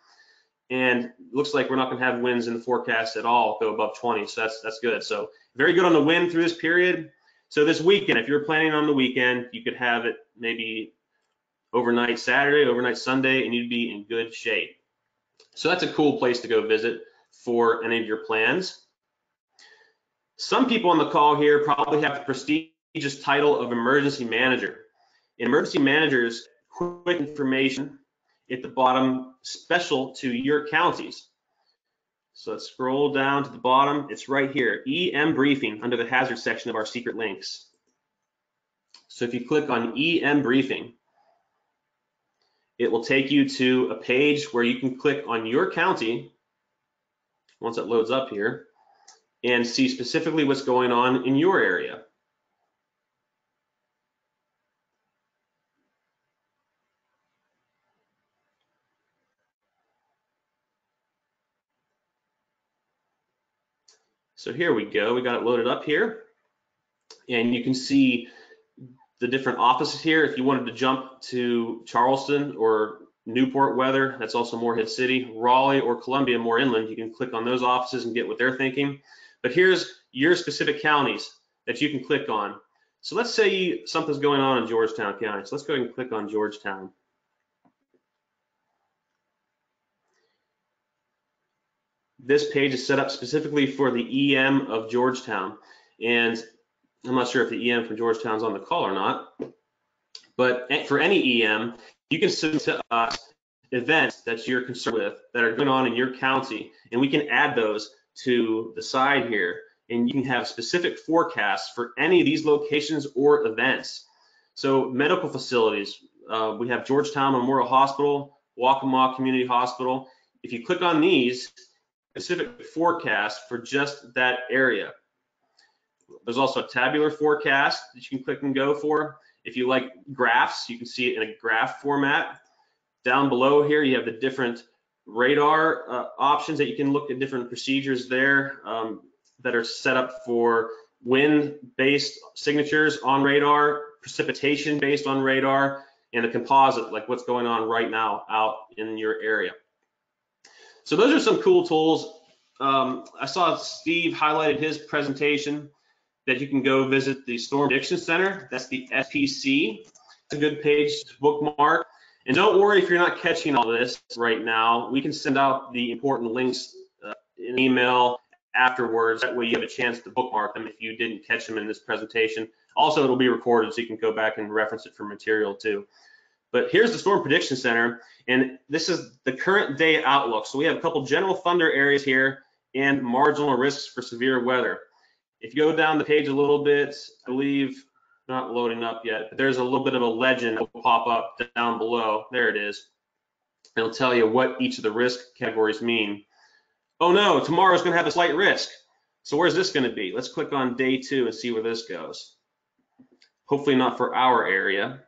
and looks like we're not going to have winds in the forecast at all go above 20 so that's that's good so very good on the wind through this period so this weekend if you're planning on the weekend you could have it maybe overnight saturday overnight sunday and you'd be in good shape so that's a cool place to go visit for any of your plans some people on the call here probably have the prestigious title of emergency manager emergency managers quick information at the bottom special to your counties. So let's scroll down to the bottom. It's right here, EM briefing under the hazard section of our secret links. So if you click on EM briefing, it will take you to a page where you can click on your county once it loads up here and see specifically what's going on in your area. So here we go. We got it loaded up here. And you can see the different offices here. If you wanted to jump to Charleston or Newport weather, that's also Morehead City, Raleigh or Columbia, more inland, you can click on those offices and get what they're thinking. But here's your specific counties that you can click on. So let's say something's going on in Georgetown County. So let's go ahead and click on Georgetown. this page is set up specifically for the EM of Georgetown. And I'm not sure if the EM from Georgetown's on the call or not, but for any EM, you can submit to us events that you're concerned with that are going on in your county, and we can add those to the side here. And you can have specific forecasts for any of these locations or events. So medical facilities, uh, we have Georgetown Memorial Hospital, Waccamaw Community Hospital. If you click on these, specific forecast for just that area. There's also a tabular forecast that you can click and go for. If you like graphs, you can see it in a graph format. Down below here, you have the different radar uh, options that you can look at different procedures there um, that are set up for wind-based signatures on radar, precipitation based on radar, and a composite, like what's going on right now out in your area. So those are some cool tools. Um, I saw Steve highlighted his presentation that you can go visit the Storm Prediction Center. That's the SPC. It's a good page to bookmark. And don't worry if you're not catching all this right now. We can send out the important links uh, in email afterwards. That way you have a chance to bookmark them if you didn't catch them in this presentation. Also, it'll be recorded so you can go back and reference it for material too. But here's the Storm Prediction Center, and this is the current day outlook. So we have a couple general thunder areas here and marginal risks for severe weather. If you go down the page a little bit, I believe not loading up yet, but there's a little bit of a legend that will pop up down below. There it is. It'll tell you what each of the risk categories mean. Oh no, tomorrow's gonna have a slight risk. So where's this gonna be? Let's click on day two and see where this goes. Hopefully not for our area.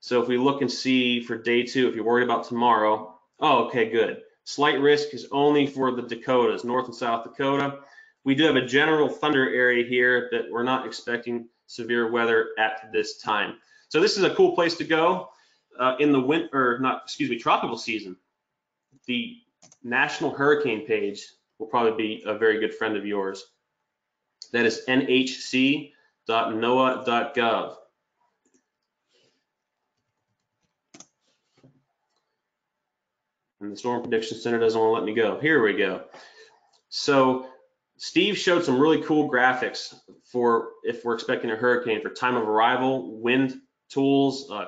So if we look and see for day two, if you're worried about tomorrow, oh, okay, good. Slight risk is only for the Dakotas, North and South Dakota. We do have a general thunder area here that we're not expecting severe weather at this time. So this is a cool place to go uh, in the winter, not, excuse me, tropical season. The National Hurricane page will probably be a very good friend of yours. That is nhc.noaa.gov. and the Storm Prediction Center doesn't want to let me go. Here we go. So Steve showed some really cool graphics for if we're expecting a hurricane for time of arrival, wind tools, uh,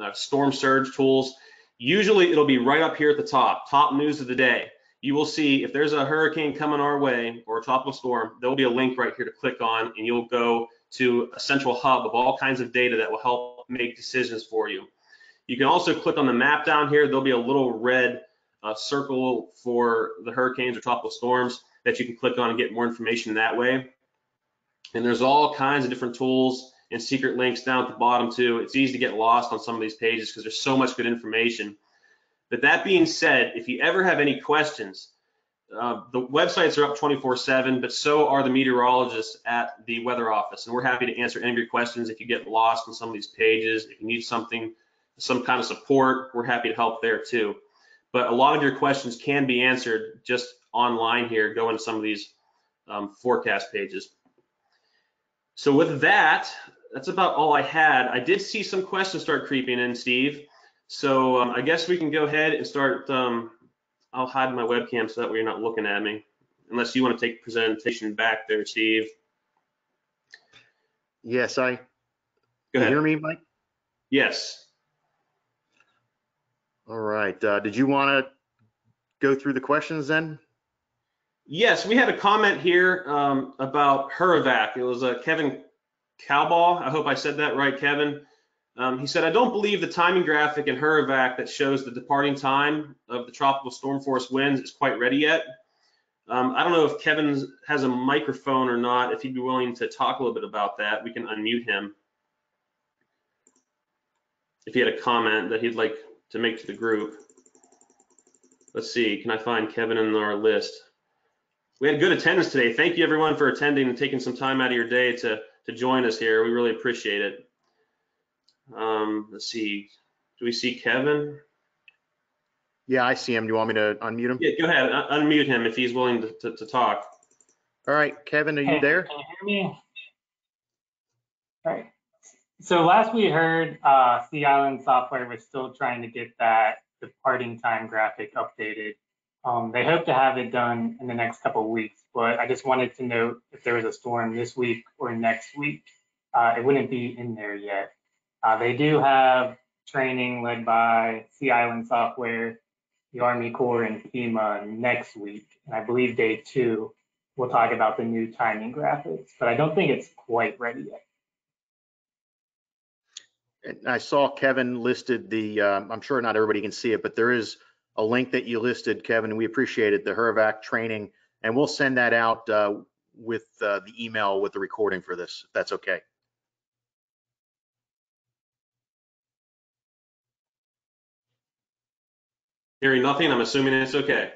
uh, storm surge tools. Usually it'll be right up here at the top, top news of the day. You will see if there's a hurricane coming our way or a tropical storm, there'll be a link right here to click on and you'll go to a central hub of all kinds of data that will help make decisions for you. You can also click on the map down here. There'll be a little red uh, circle for the hurricanes or tropical storms that you can click on and get more information that way. And there's all kinds of different tools and secret links down at the bottom too. It's easy to get lost on some of these pages because there's so much good information. But that being said, if you ever have any questions, uh, the websites are up 24/7, but so are the meteorologists at the weather office, and we're happy to answer any of your questions if you get lost on some of these pages. If you need something, some kind of support, we're happy to help there too. but a lot of your questions can be answered just online here, go into some of these um, forecast pages. So with that, that's about all I had. I did see some questions start creeping in, Steve. So um, I guess we can go ahead and start. Um, I'll hide my webcam so that way you're not looking at me, unless you want to take presentation back there, Steve. Yes, I, Go you ahead. hear me, Mike? Yes. All right. Uh, did you want to go through the questions then? Yes, we had a comment here um, about HURREVAC. It was uh, Kevin Cowball. I hope I said that right, Kevin. Um, he said, I don't believe the timing graphic in HURREVAC that shows the departing time of the tropical storm force winds is quite ready yet. Um, I don't know if Kevin has a microphone or not. If he'd be willing to talk a little bit about that, we can unmute him. If he had a comment that he'd like to make to the group. Let's see, can I find Kevin in our list? We had good attendance today. Thank you everyone for attending and taking some time out of your day to, to join us here. We really appreciate it. Um, let's see, do we see Kevin? Yeah, I see him. Do you want me to unmute him? Yeah, go ahead, un- unmute him if he's willing to, to, to talk. All right, Kevin, are you Hey, there? Can you hear me? All right. So last we heard, uh, Sea Island Software was still trying to get that departing time graphic updated. Um, they hope to have it done in the next couple of weeks, but I just wanted to note if there was a storm this week or next week, uh, it wouldn't be in there yet. Uh, they do have training led by Sea Island Software, the Army Corps, and FEMA next week. And I believe day two, we'll talk about the new timing graphics, but I don't think it's quite ready yet. And I saw Kevin listed the, um, I'm sure not everybody can see it, but there is a link that you listed, Kevin, we appreciate it, the HURREVAC training. And we'll send that out uh, with uh, the email with the recording for this, if that's okay. Hearing nothing, I'm assuming it's okay.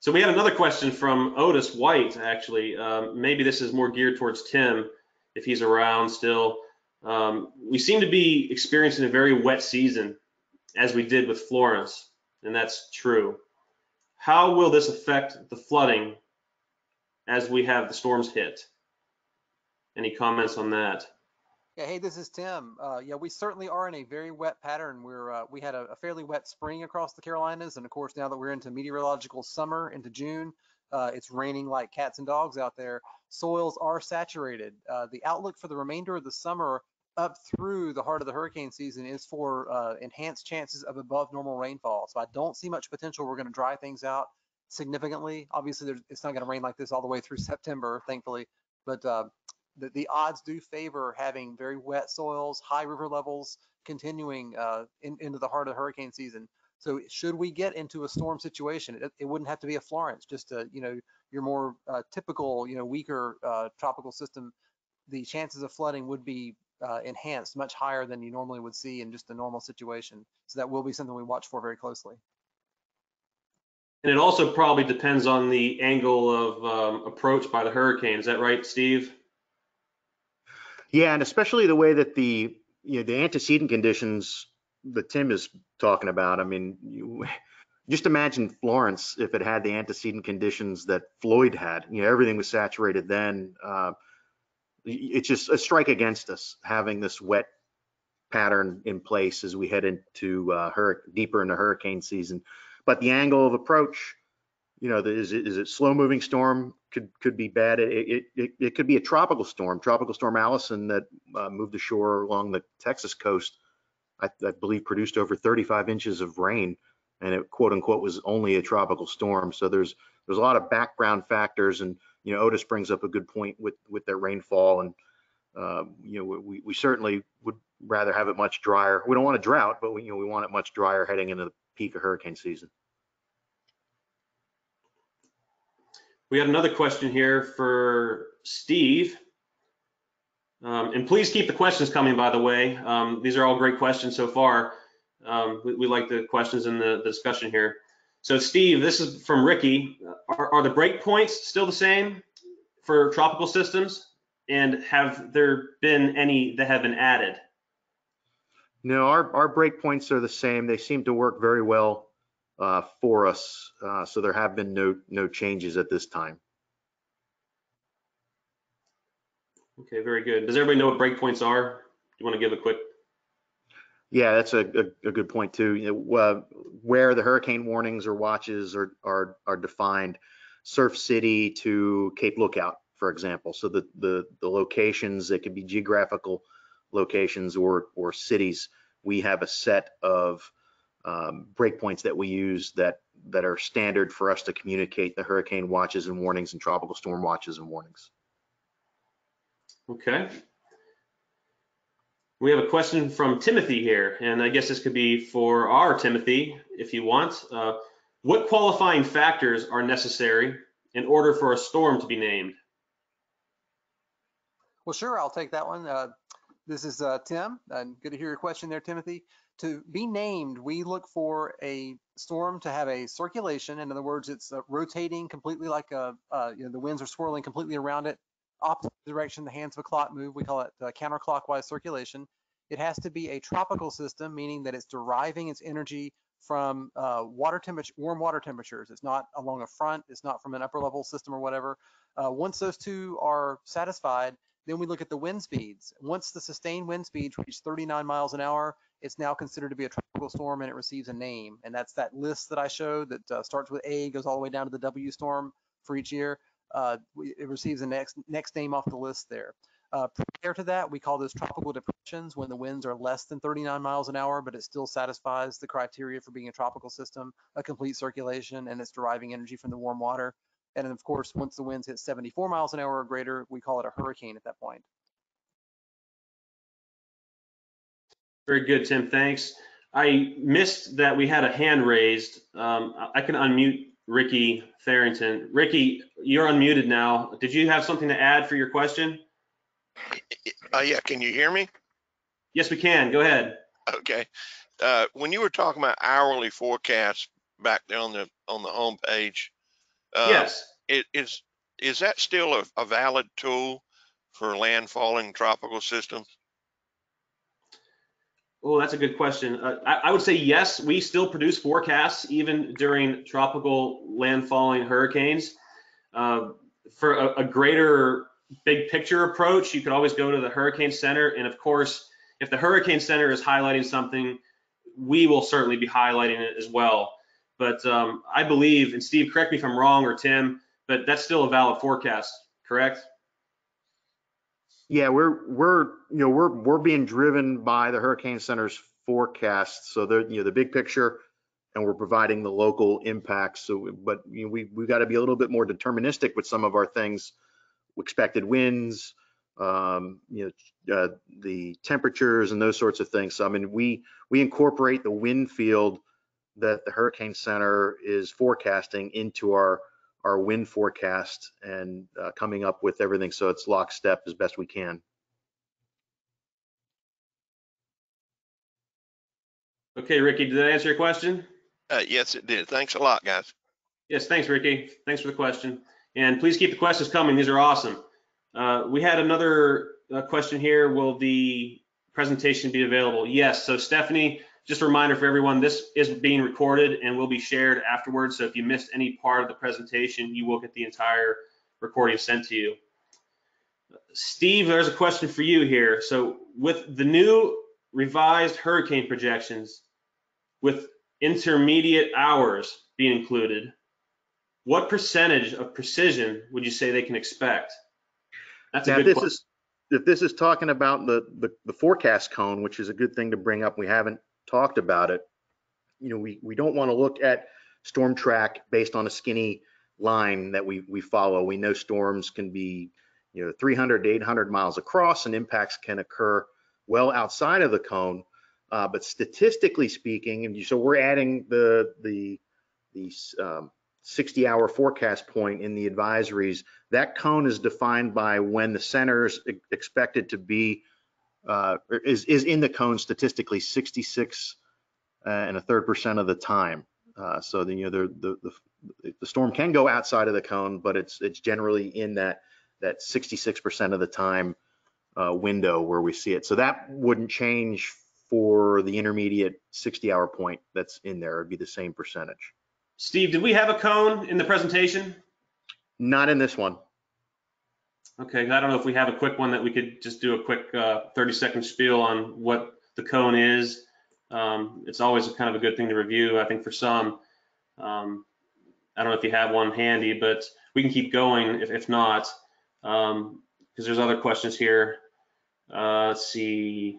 So we had another question from Otis White, actually. Um, maybe this is more geared towards Tim, if he's around still. Um, we seem to be experiencing a very wet season, as we did with Florence, and that's true. How will this affect the flooding as we have the storms hit? Any comments on that? Yeah, hey, this is Tim. Uh, yeah, we certainly are in a very wet pattern. We're uh, we had a, a fairly wet spring across the Carolinas, and of course now that we're into meteorological summer into June, uh, it's raining like cats and dogs out there. Soils are saturated. Uh, the outlook for the remainder of the summer up through the heart of the hurricane season is for uh, enhanced chances of above normal rainfall. So I don't see much potential. We're going to dry things out significantly. Obviously, it's not going to rain like this all the way through September, thankfully, but uh, the, the odds do favor having very wet soils, high river levels continuing uh, in, into the heart of the hurricane season. So should we get into a storm situation, it, it wouldn't have to be a Florence, just a, you know, your more uh, typical, you know, weaker uh, tropical system. The chances of flooding would be uh, enhanced much higher than you normally would see in just a normal situation. So that will be something we watch for very closely. And it also probably depends on the angle of um, approach by the hurricane. Is that right, Steve? Yeah, and especially the way that the, you know, the antecedent conditions that Tim is talking about. I mean, you, just imagine Florence if it had the antecedent conditions that Floyd had. You know, everything was saturated then. Uh, it's just a strike against us having this wet pattern in place as we head into uh, deeper into hurricane season. But the angle of approach, you know, is it, is it slow moving storm could could be bad. It, it it it could be a tropical storm, tropical storm Allison that uh, moved ashore along the Texas coast. I, I believe produced over 35 inches of rain, and it quote unquote was only a tropical storm. So there's there's a lot of background factors, and you know Otis brings up a good point with with their rainfall, and uh, you know we we certainly would rather have it much drier. We don't want a drought, but we you know we want it much drier heading into the peak of hurricane season. We had another question here for Steve. Um, and please keep the questions coming, by the way. Um, these are all great questions so far. Um, we, we like the questions in the, the discussion here. So Steve, this is from Ricky. Are, are the breakpoints still the same for tropical systems? And have there been any that have been added? No, our, our breakpoints are the same. They seem to work very well uh, for us. Uh, So there have been no, no changes at this time. Okay, very good. Does everybody know what breakpoints are? Do you want to give a quick? Yeah, that's a, a, a good point too. You know, uh, where the hurricane warnings or watches are, are, are defined, Surf City to Cape Lookout, for example. So the, the, the locations, it could be geographical locations or, or cities. We have a set of um, breakpoints that we use that, that are standard for us to communicate the hurricane watches and warnings and tropical storm watches and warnings. Okay. We have a question from Timothy here, and I guess this could be for our Timothy, if you want. Uh, what qualifying factors are necessary in order for a storm to be named? Well, sure, I'll take that one. Uh, This is uh, Tim, and good to hear your question there, Timothy. To be named, we look for a storm to have a circulation. In other words, it's uh, rotating completely like a, uh, you know, the winds are swirling completely around it, opposite direction the hands of a clock move. We call it uh, counterclockwise circulation. It has to be a tropical system, meaning that it's deriving its energy from uh, water temperature, warm water temperatures. It's not along a front. It's not from an upper level system or whatever. Uh, once those two are satisfied, then we look at the wind speeds. Once the sustained wind speeds reach 39 miles an hour, it's now considered to be a tropical storm and it receives a name. And that's that list that I showed that uh, starts with A, goes all the way down to the W storm for each year. Uh, it receives the next next name off the list there. Uh, prior to that, we call those tropical depressions when the winds are less than 39 miles an hour, but it still satisfies the criteria for being a tropical system, a complete circulation, and it's deriving energy from the warm water. And of course, once the winds hit 74 miles an hour or greater, we call it a hurricane at that point. Very good, Tim. Thanks. I missed that we had a hand raised. Um, I I can unmute Ricky Farrington. Ricky, you're unmuted now. Did you have something to add for your question? Uh, yeah, can you hear me? Yes, we can. Go ahead. Okay. Uh, when you were talking about hourly forecasts back there on the, on the homepage, uh, Yes. it is, is that still a, a valid tool for landfalling tropical systems? Oh, that's a good question. Uh, I, I would say yes. We still produce forecasts even during tropical landfalling hurricanes. Uh, for a, a greater big picture approach, you could always go to the Hurricane Center. And of course, if the Hurricane Center is highlighting something, we will certainly be highlighting it as well. But um, I believe, and Steve, correct me if I'm wrong, or Tim, but that's still a valid forecast, correct? Yeah, we're, we're, you know, we're, we're being driven by the Hurricane Center's forecast. So they're, you know, the big picture and we're providing the local impacts. So, but you know, we, we got to be a little bit more deterministic with some of our things, expected winds, um, you know, uh, the temperatures and those sorts of things. So, I mean, we, we incorporate the wind field that the Hurricane Center is forecasting into our, our wind forecast and uh, coming up with everything so it's lockstep as best we can. Okay, Ricky, did that answer your question? Uh, yes, it did. Thanks a lot, guys. Yes, thanks, Ricky. Thanks for the question. And please keep the questions coming. These are awesome. Uh, we had another uh, question here. Will the presentation be available? Yes. So Stephanie, just a reminder for everyone, this is being recorded and will be shared afterwards. So if you missed any part of the presentation, you will get the entire recording sent to you. Steve, there's a question for you here. So with the new revised hurricane projections, with intermediate hours being included, what percentage of precision would you say they can expect? That's a Now, if good this question. is, if this is talking about the, the, the forecast cone, which is a good thing to bring up, we haven't talked about it. You know, we, we don't want to look at storm track based on a skinny line that we, we follow. We know storms can be, you know, 300 to 800 miles across and impacts can occur well outside of the cone. Uh, but statistically speaking, and so we're adding the, the, the um, 60 hour forecast point in the advisories that cone is defined by when the center is expected to be, uh, is, is in the cone statistically 66 uh, and a third percent of the time. Uh, so then, you know, the, the, the, the storm can go outside of the cone, but it's, it's generally in that, that 66% of the time uh, window where we see it. So that wouldn't change for the intermediate 60 hour point that's in there. It'd be the same percentage. Steve, did we have a cone in the presentation? Not in this one. Okay, I don't know if we have a quick one that we could just do a quick uh, 30 second spiel on what the cone is. Um, It's always kind of a good thing to review, I think for some. Um, I don't know if you have one handy, but we can keep going if, if not, because there's other questions here. Uh, Let's see,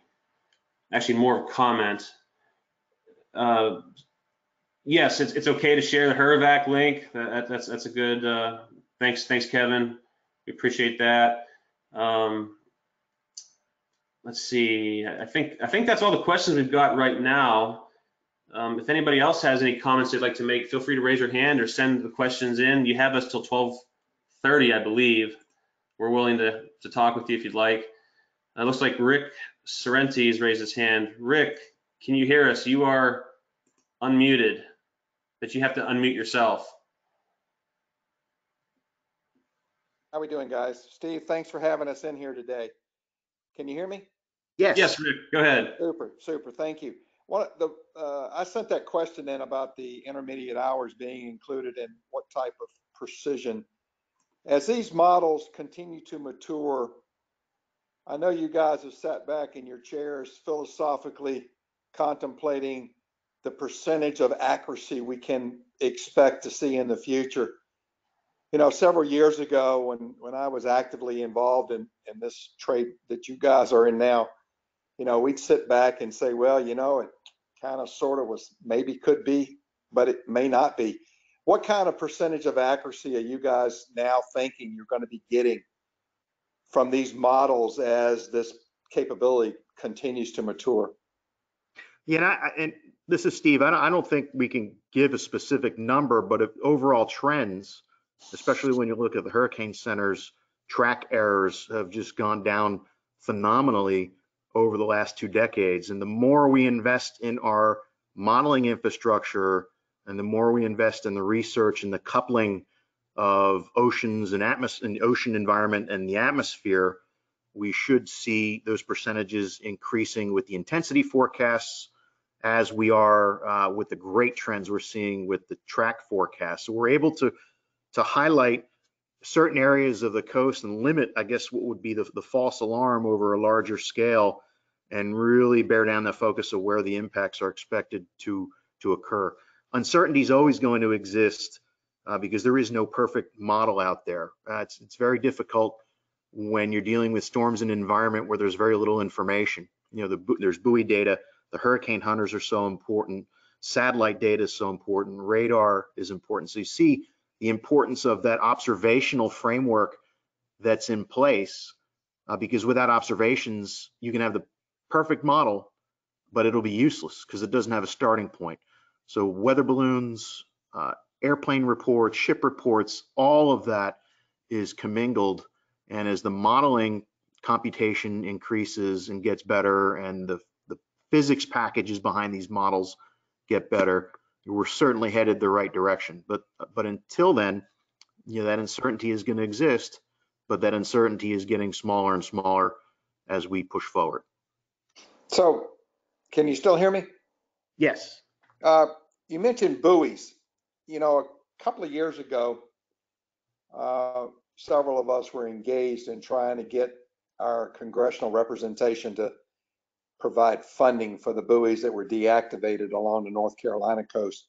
actually more of a comment. Uh, Yes, it's, it's okay to share the HURREVAC link. That, that's, that's a good, uh, thanks, thanks, Kevin. We appreciate that. Um, let's see. I think I think that's all the questions we've got right now. Um, if anybody else has any comments they'd like to make, feel free to raise your hand or send the questions in. You have us till 12:30, I believe. We're willing to to talk with you if you'd like. It looks like Rick Sorrenti has raised his hand. Rick, can you hear us? You are unmuted, but you have to unmute yourself. How we doing, guys? Steve, thanks for having us in here today. Can you hear me? Yes. Yes, Rick, go ahead. Super, super, thank you. One, the, uh, I sent that question in about the intermediate hours being included and what type of precision. As these models continue to mature, I know you guys have sat back in your chairs philosophically contemplating the percentage of accuracy we can expect to see in the future. You know, several years ago, when, when I was actively involved in, in this trade that you guys are in now, you know, we'd sit back and say, well, you know, it kind of sort of was, maybe could be, but it may not be. What kind of percentage of accuracy are you guys now thinking you're going to be getting from these models as this capability continues to mature? Yeah, and, I, and this is Steve. I don't, I don't think we can give a specific number, but overall trends, especially when you look at the Hurricane Center's track errors have just gone down phenomenally over the last two decades. And the more we invest in our modeling infrastructure and the more we invest in the research and the coupling of oceans and atmos and ocean environment and the atmosphere, we should see those percentages increasing with the intensity forecasts as we are uh, with the great trends we're seeing with the track forecasts. So we're able to to highlight certain areas of the coast and limit, I guess, what would be the, the false alarm over a larger scale and really bear down the focus of where the impacts are expected to, to occur. Uncertainty is always going to exist uh, because there is no perfect model out there. Uh, it's, it's very difficult when you're dealing with storms in an environment where there's very little information. You know, the, there's buoy data, the hurricane hunters are so important, satellite data is so important, radar is important. So you see the importance of that observational framework that's in place uh, because without observations, you can have the perfect model, but it'll be useless because it doesn't have a starting point. So weather balloons, uh, airplane reports, ship reports, all of that is commingled. And as the modeling computation increases and gets better and the, the physics packages behind these models get better, we're certainly headed the right direction. But but until then, you know that uncertainty is going to exist, but that uncertainty is getting smaller and smaller as we push forward. So, can you still hear me? Yes. Uh, you mentioned buoys. You know, a couple of years ago, uh, several of us were engaged in trying to get our congressional representation to provide funding for the buoys that were deactivated along the North Carolina coast.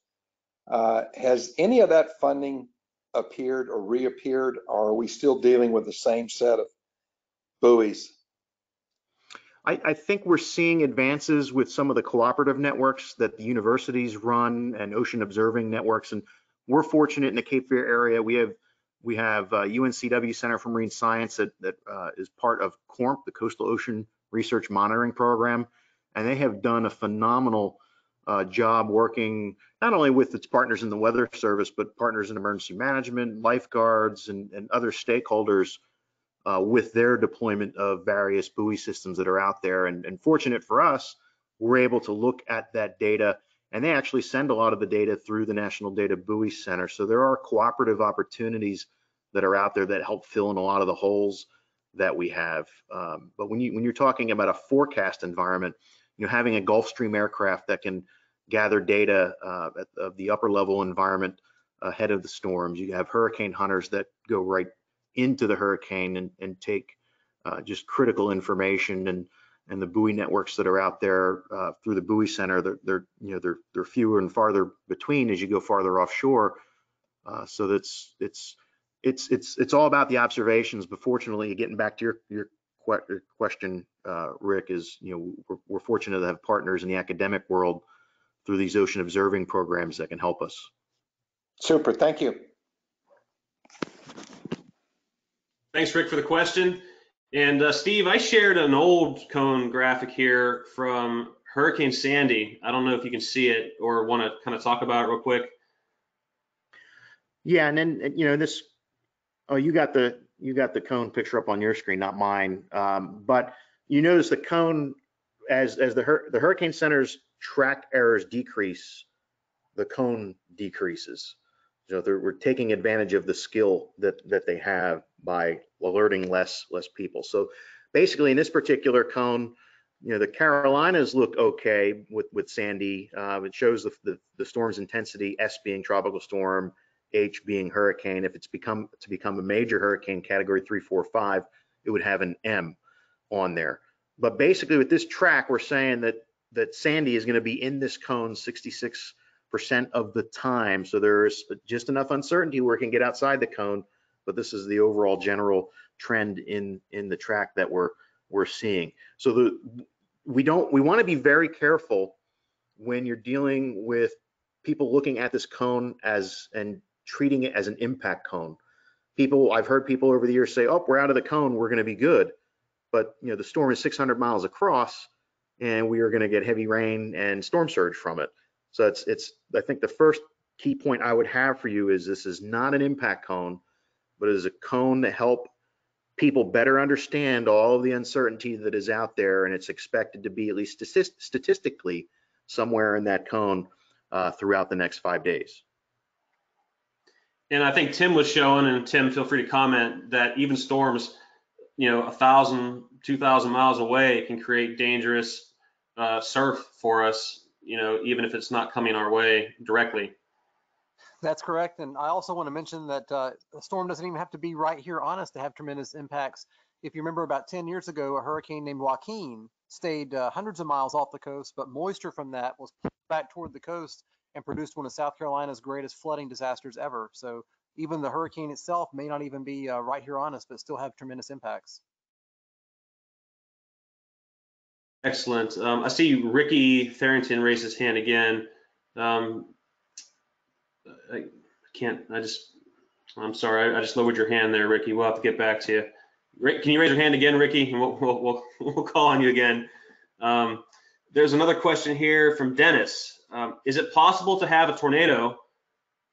Uh, has any of that funding appeared or reappeared, or are we still dealing with the same set of buoys? I, I think we're seeing advances with some of the cooperative networks that the universities run and ocean observing networks. And we're fortunate in the Cape Fear area. We have we have uh, UNCW Center for Marine Science that, that uh, is part of CORMP, the Coastal Ocean Research Monitoring Program, and they have done a phenomenal uh, job working not only with its partners in the Weather Service, but partners in emergency management, lifeguards, and, and other stakeholders uh, with their deployment of various buoy systems that are out there. And, and fortunate for us, we're able to look at that data and they actually send a lot of the data through the National Data Buoy Center. So there are cooperative opportunities that are out there that help fill in a lot of the holes that we have. Um, but when you when you're talking about a forecast environment, you know, having a Gulfstream aircraft that can gather data uh, at, of the upper level environment ahead of the storms. You have hurricane hunters that go right into the hurricane and, and take uh, just critical information and and the buoy networks that are out there uh, through the buoy center. They're, they're you know they're they're fewer and farther between as you go farther offshore. Uh, so that's it's it's it's it's all about the observations. But fortunately, getting back to your your question, uh, Rick, is you know we're, we're fortunate to have partners in the academic world through these ocean observing programs that can help us. Super, thank you. Thanks, Rick, for the question. And uh, Steve, I shared an old cone graphic here from Hurricane Sandy. I don't know if you can see it or want to kind of talk about it real quick. Yeah, and then you know this. Oh, you got the you got the cone picture up on your screen, not mine. Um, but you notice the cone as as the hur- the Hurricane Center's track errors decrease, the cone decreases. They're, we're taking advantage of the skill that that they have by alerting less less people. So basically, in this particular cone, you know, the Carolinas look okay with with Sandy. Uh, it shows the, the the storm's intensity, S being tropical storm, H being hurricane. If it's become to become a major hurricane, category three, four, five, it would have an M on there. But basically, with this track, we're saying that that Sandy is going to be in this cone 66 percent of the time. So there's just enough uncertainty where it can get outside the cone, but this is the overall general trend in in the track that we're we're seeing. So the we don't we want to be very careful when you're dealing with people looking at this cone as and treating it as an impact cone. People I've heard people over the years say, "Oh, we're out of the cone, we're going to be good." But, you know, the storm is 600 miles across and we are going to get heavy rain and storm surge from it. So it's, it's, I think the first key point I would have for you is this is not an impact cone, but it is a cone to help people better understand all of the uncertainty that is out there. And it's expected to be at least statistically somewhere in that cone uh, throughout the next five days. And I think Tim was showing, and Tim, feel free to comment that even storms, you know, a thousand, two thousand miles away can create dangerous uh, surf for us. You know, even if it's not coming our way directly. That's correct. And I also want to mention that uh, a storm doesn't even have to be right here on us to have tremendous impacts. If you remember about 10 years ago, a hurricane named Joaquin stayed uh, hundreds of miles off the coast, but moisture from that was back toward the coast and produced one of South Carolina's greatest flooding disasters ever. So even the hurricane itself may not even be uh, right here on us, but still have tremendous impacts. Excellent. Um, I see Ricky Farrington raise his hand again. Um, I can't, I just, I'm sorry, I, I just lowered your hand there, Ricky. We'll have to get back to you. Rick, can you raise your hand again, Ricky? And we'll, we'll, we'll, we'll call on you again. Um, there's another question here from Dennis. Um, is it possible to have a tornado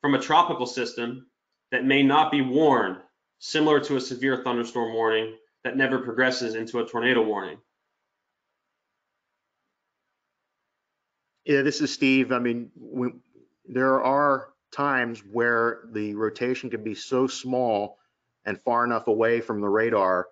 from a tropical system that may not be warned, similar to a severe thunderstorm warning that never progresses into a tornado warning? Yeah, this is Steve. I mean, when, there are times where the rotation can be so small and far enough away from the radar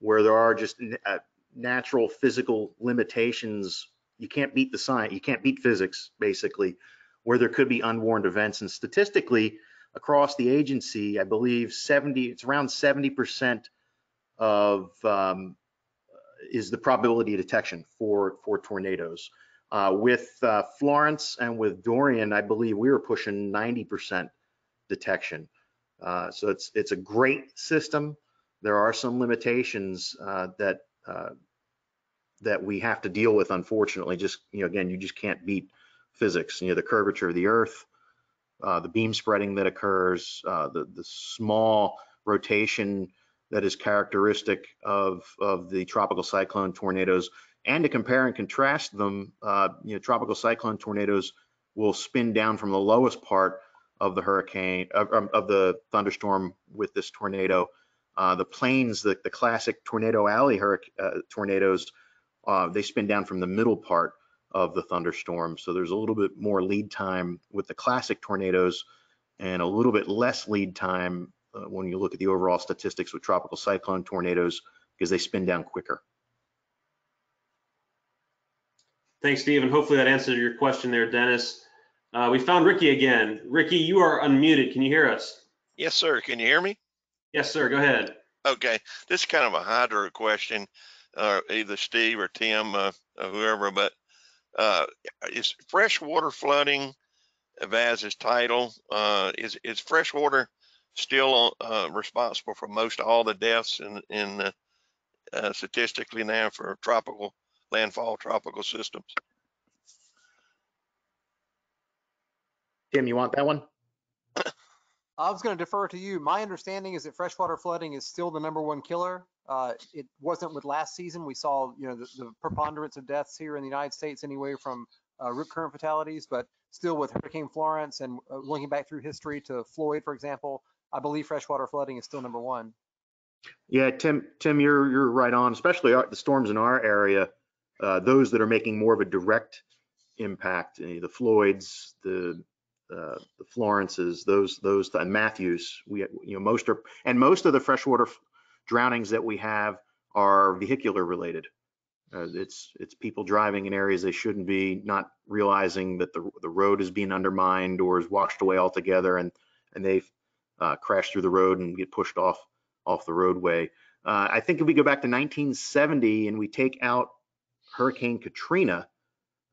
where there are just uh, natural physical limitations. You can't beat the science, you can't beat physics, basically, where there could be unwarned events. And statistically, across the agency, I believe 70, it's around 70% of um, is the probability detection for, for tornadoes. Uh, with uh, Florence and with Dorian, I believe we were pushing 90% detection. Uh, so it's it's a great system. There are some limitations uh, that uh, that we have to deal with, unfortunately. Just you know, again, you just can't beat physics. You know, the curvature of the Earth, uh, the beam spreading that occurs, the the small rotation that is characteristic of of the tropical cyclone tornadoes and to compare and contrast them, uh, you know, tropical cyclone tornadoes will spin down from the lowest part of the hurricane of, of the thunderstorm with this tornado. Uh, the Plains, the, the classic tornado alley uh, tornadoes, uh, they spin down from the middle part of the thunderstorm. So there's a little bit more lead time with the classic tornadoes and a little bit less lead time uh, when you look at the overall statistics with tropical cyclone tornadoes because they spin down quicker. Thanks, Steve, and hopefully that answered your question there, Dennis. Uh, we found Ricky again. Ricky, you are unmuted. Can you hear us? Yes, sir. Can you hear me? Yes, sir. Go ahead. Okay, this is kind of a hydro question, uh, either Steve or Tim, uh, or whoever, but, uh, is freshwater flooding, Vaz's title, uh, is, is freshwater still, uh, responsible for most all the deaths in, in, uh, uh, statistically now for tropical landfall tropical systems? Tim, you want that one? I was going to defer to you. My understanding is that freshwater flooding is still the number one killer. Uh, it wasn't with last season. We saw, you know, the, the preponderance of deaths here in the United States anyway from uh, rip current fatalities, but still with Hurricane Florence and uh, looking back through history to Floyd, for example, I believe freshwater flooding is still number one. Yeah, Tim, Tim, you're, you're right on, especially our- the storms in our area, uh, those that are making more of a direct impact, uh, the Floyds, the, uh, the Florences, those, those, and Matthews, we, you know, most are, and most of the freshwater drownings that we have are vehicular related. Uh, it's, it's people driving in areas they shouldn't be, not realizing that the, the road is being undermined or is washed away altogether and, and they've, uh, crashed through the road and get pushed off off the roadway. Uh, I think if we go back to 1970 and we take out Hurricane Katrina,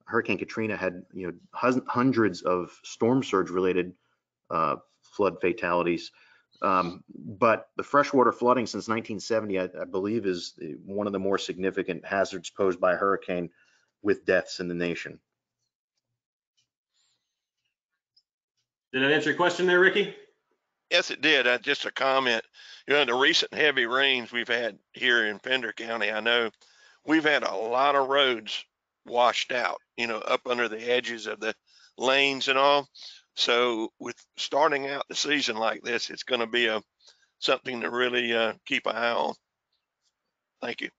Hurricane Katrina had you know hundreds of storm surge related uh, flood fatalities. Um, but the freshwater flooding since 1970, I, I believe, is one of the more significant hazards posed by a hurricane with deaths in the nation. Did that answer your question there, Ricky? Yes, it did. Uh, just a comment. You know, the recent heavy rains we've had here in Pender County, I know we've had a lot of roads washed out, you know, up under the edges of the lanes and all. So with starting out the season like this, it's going to be a something to really uh, keep an eye on. Thank you.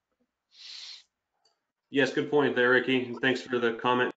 Yes, good point there, Ricky. Thanks for the comment.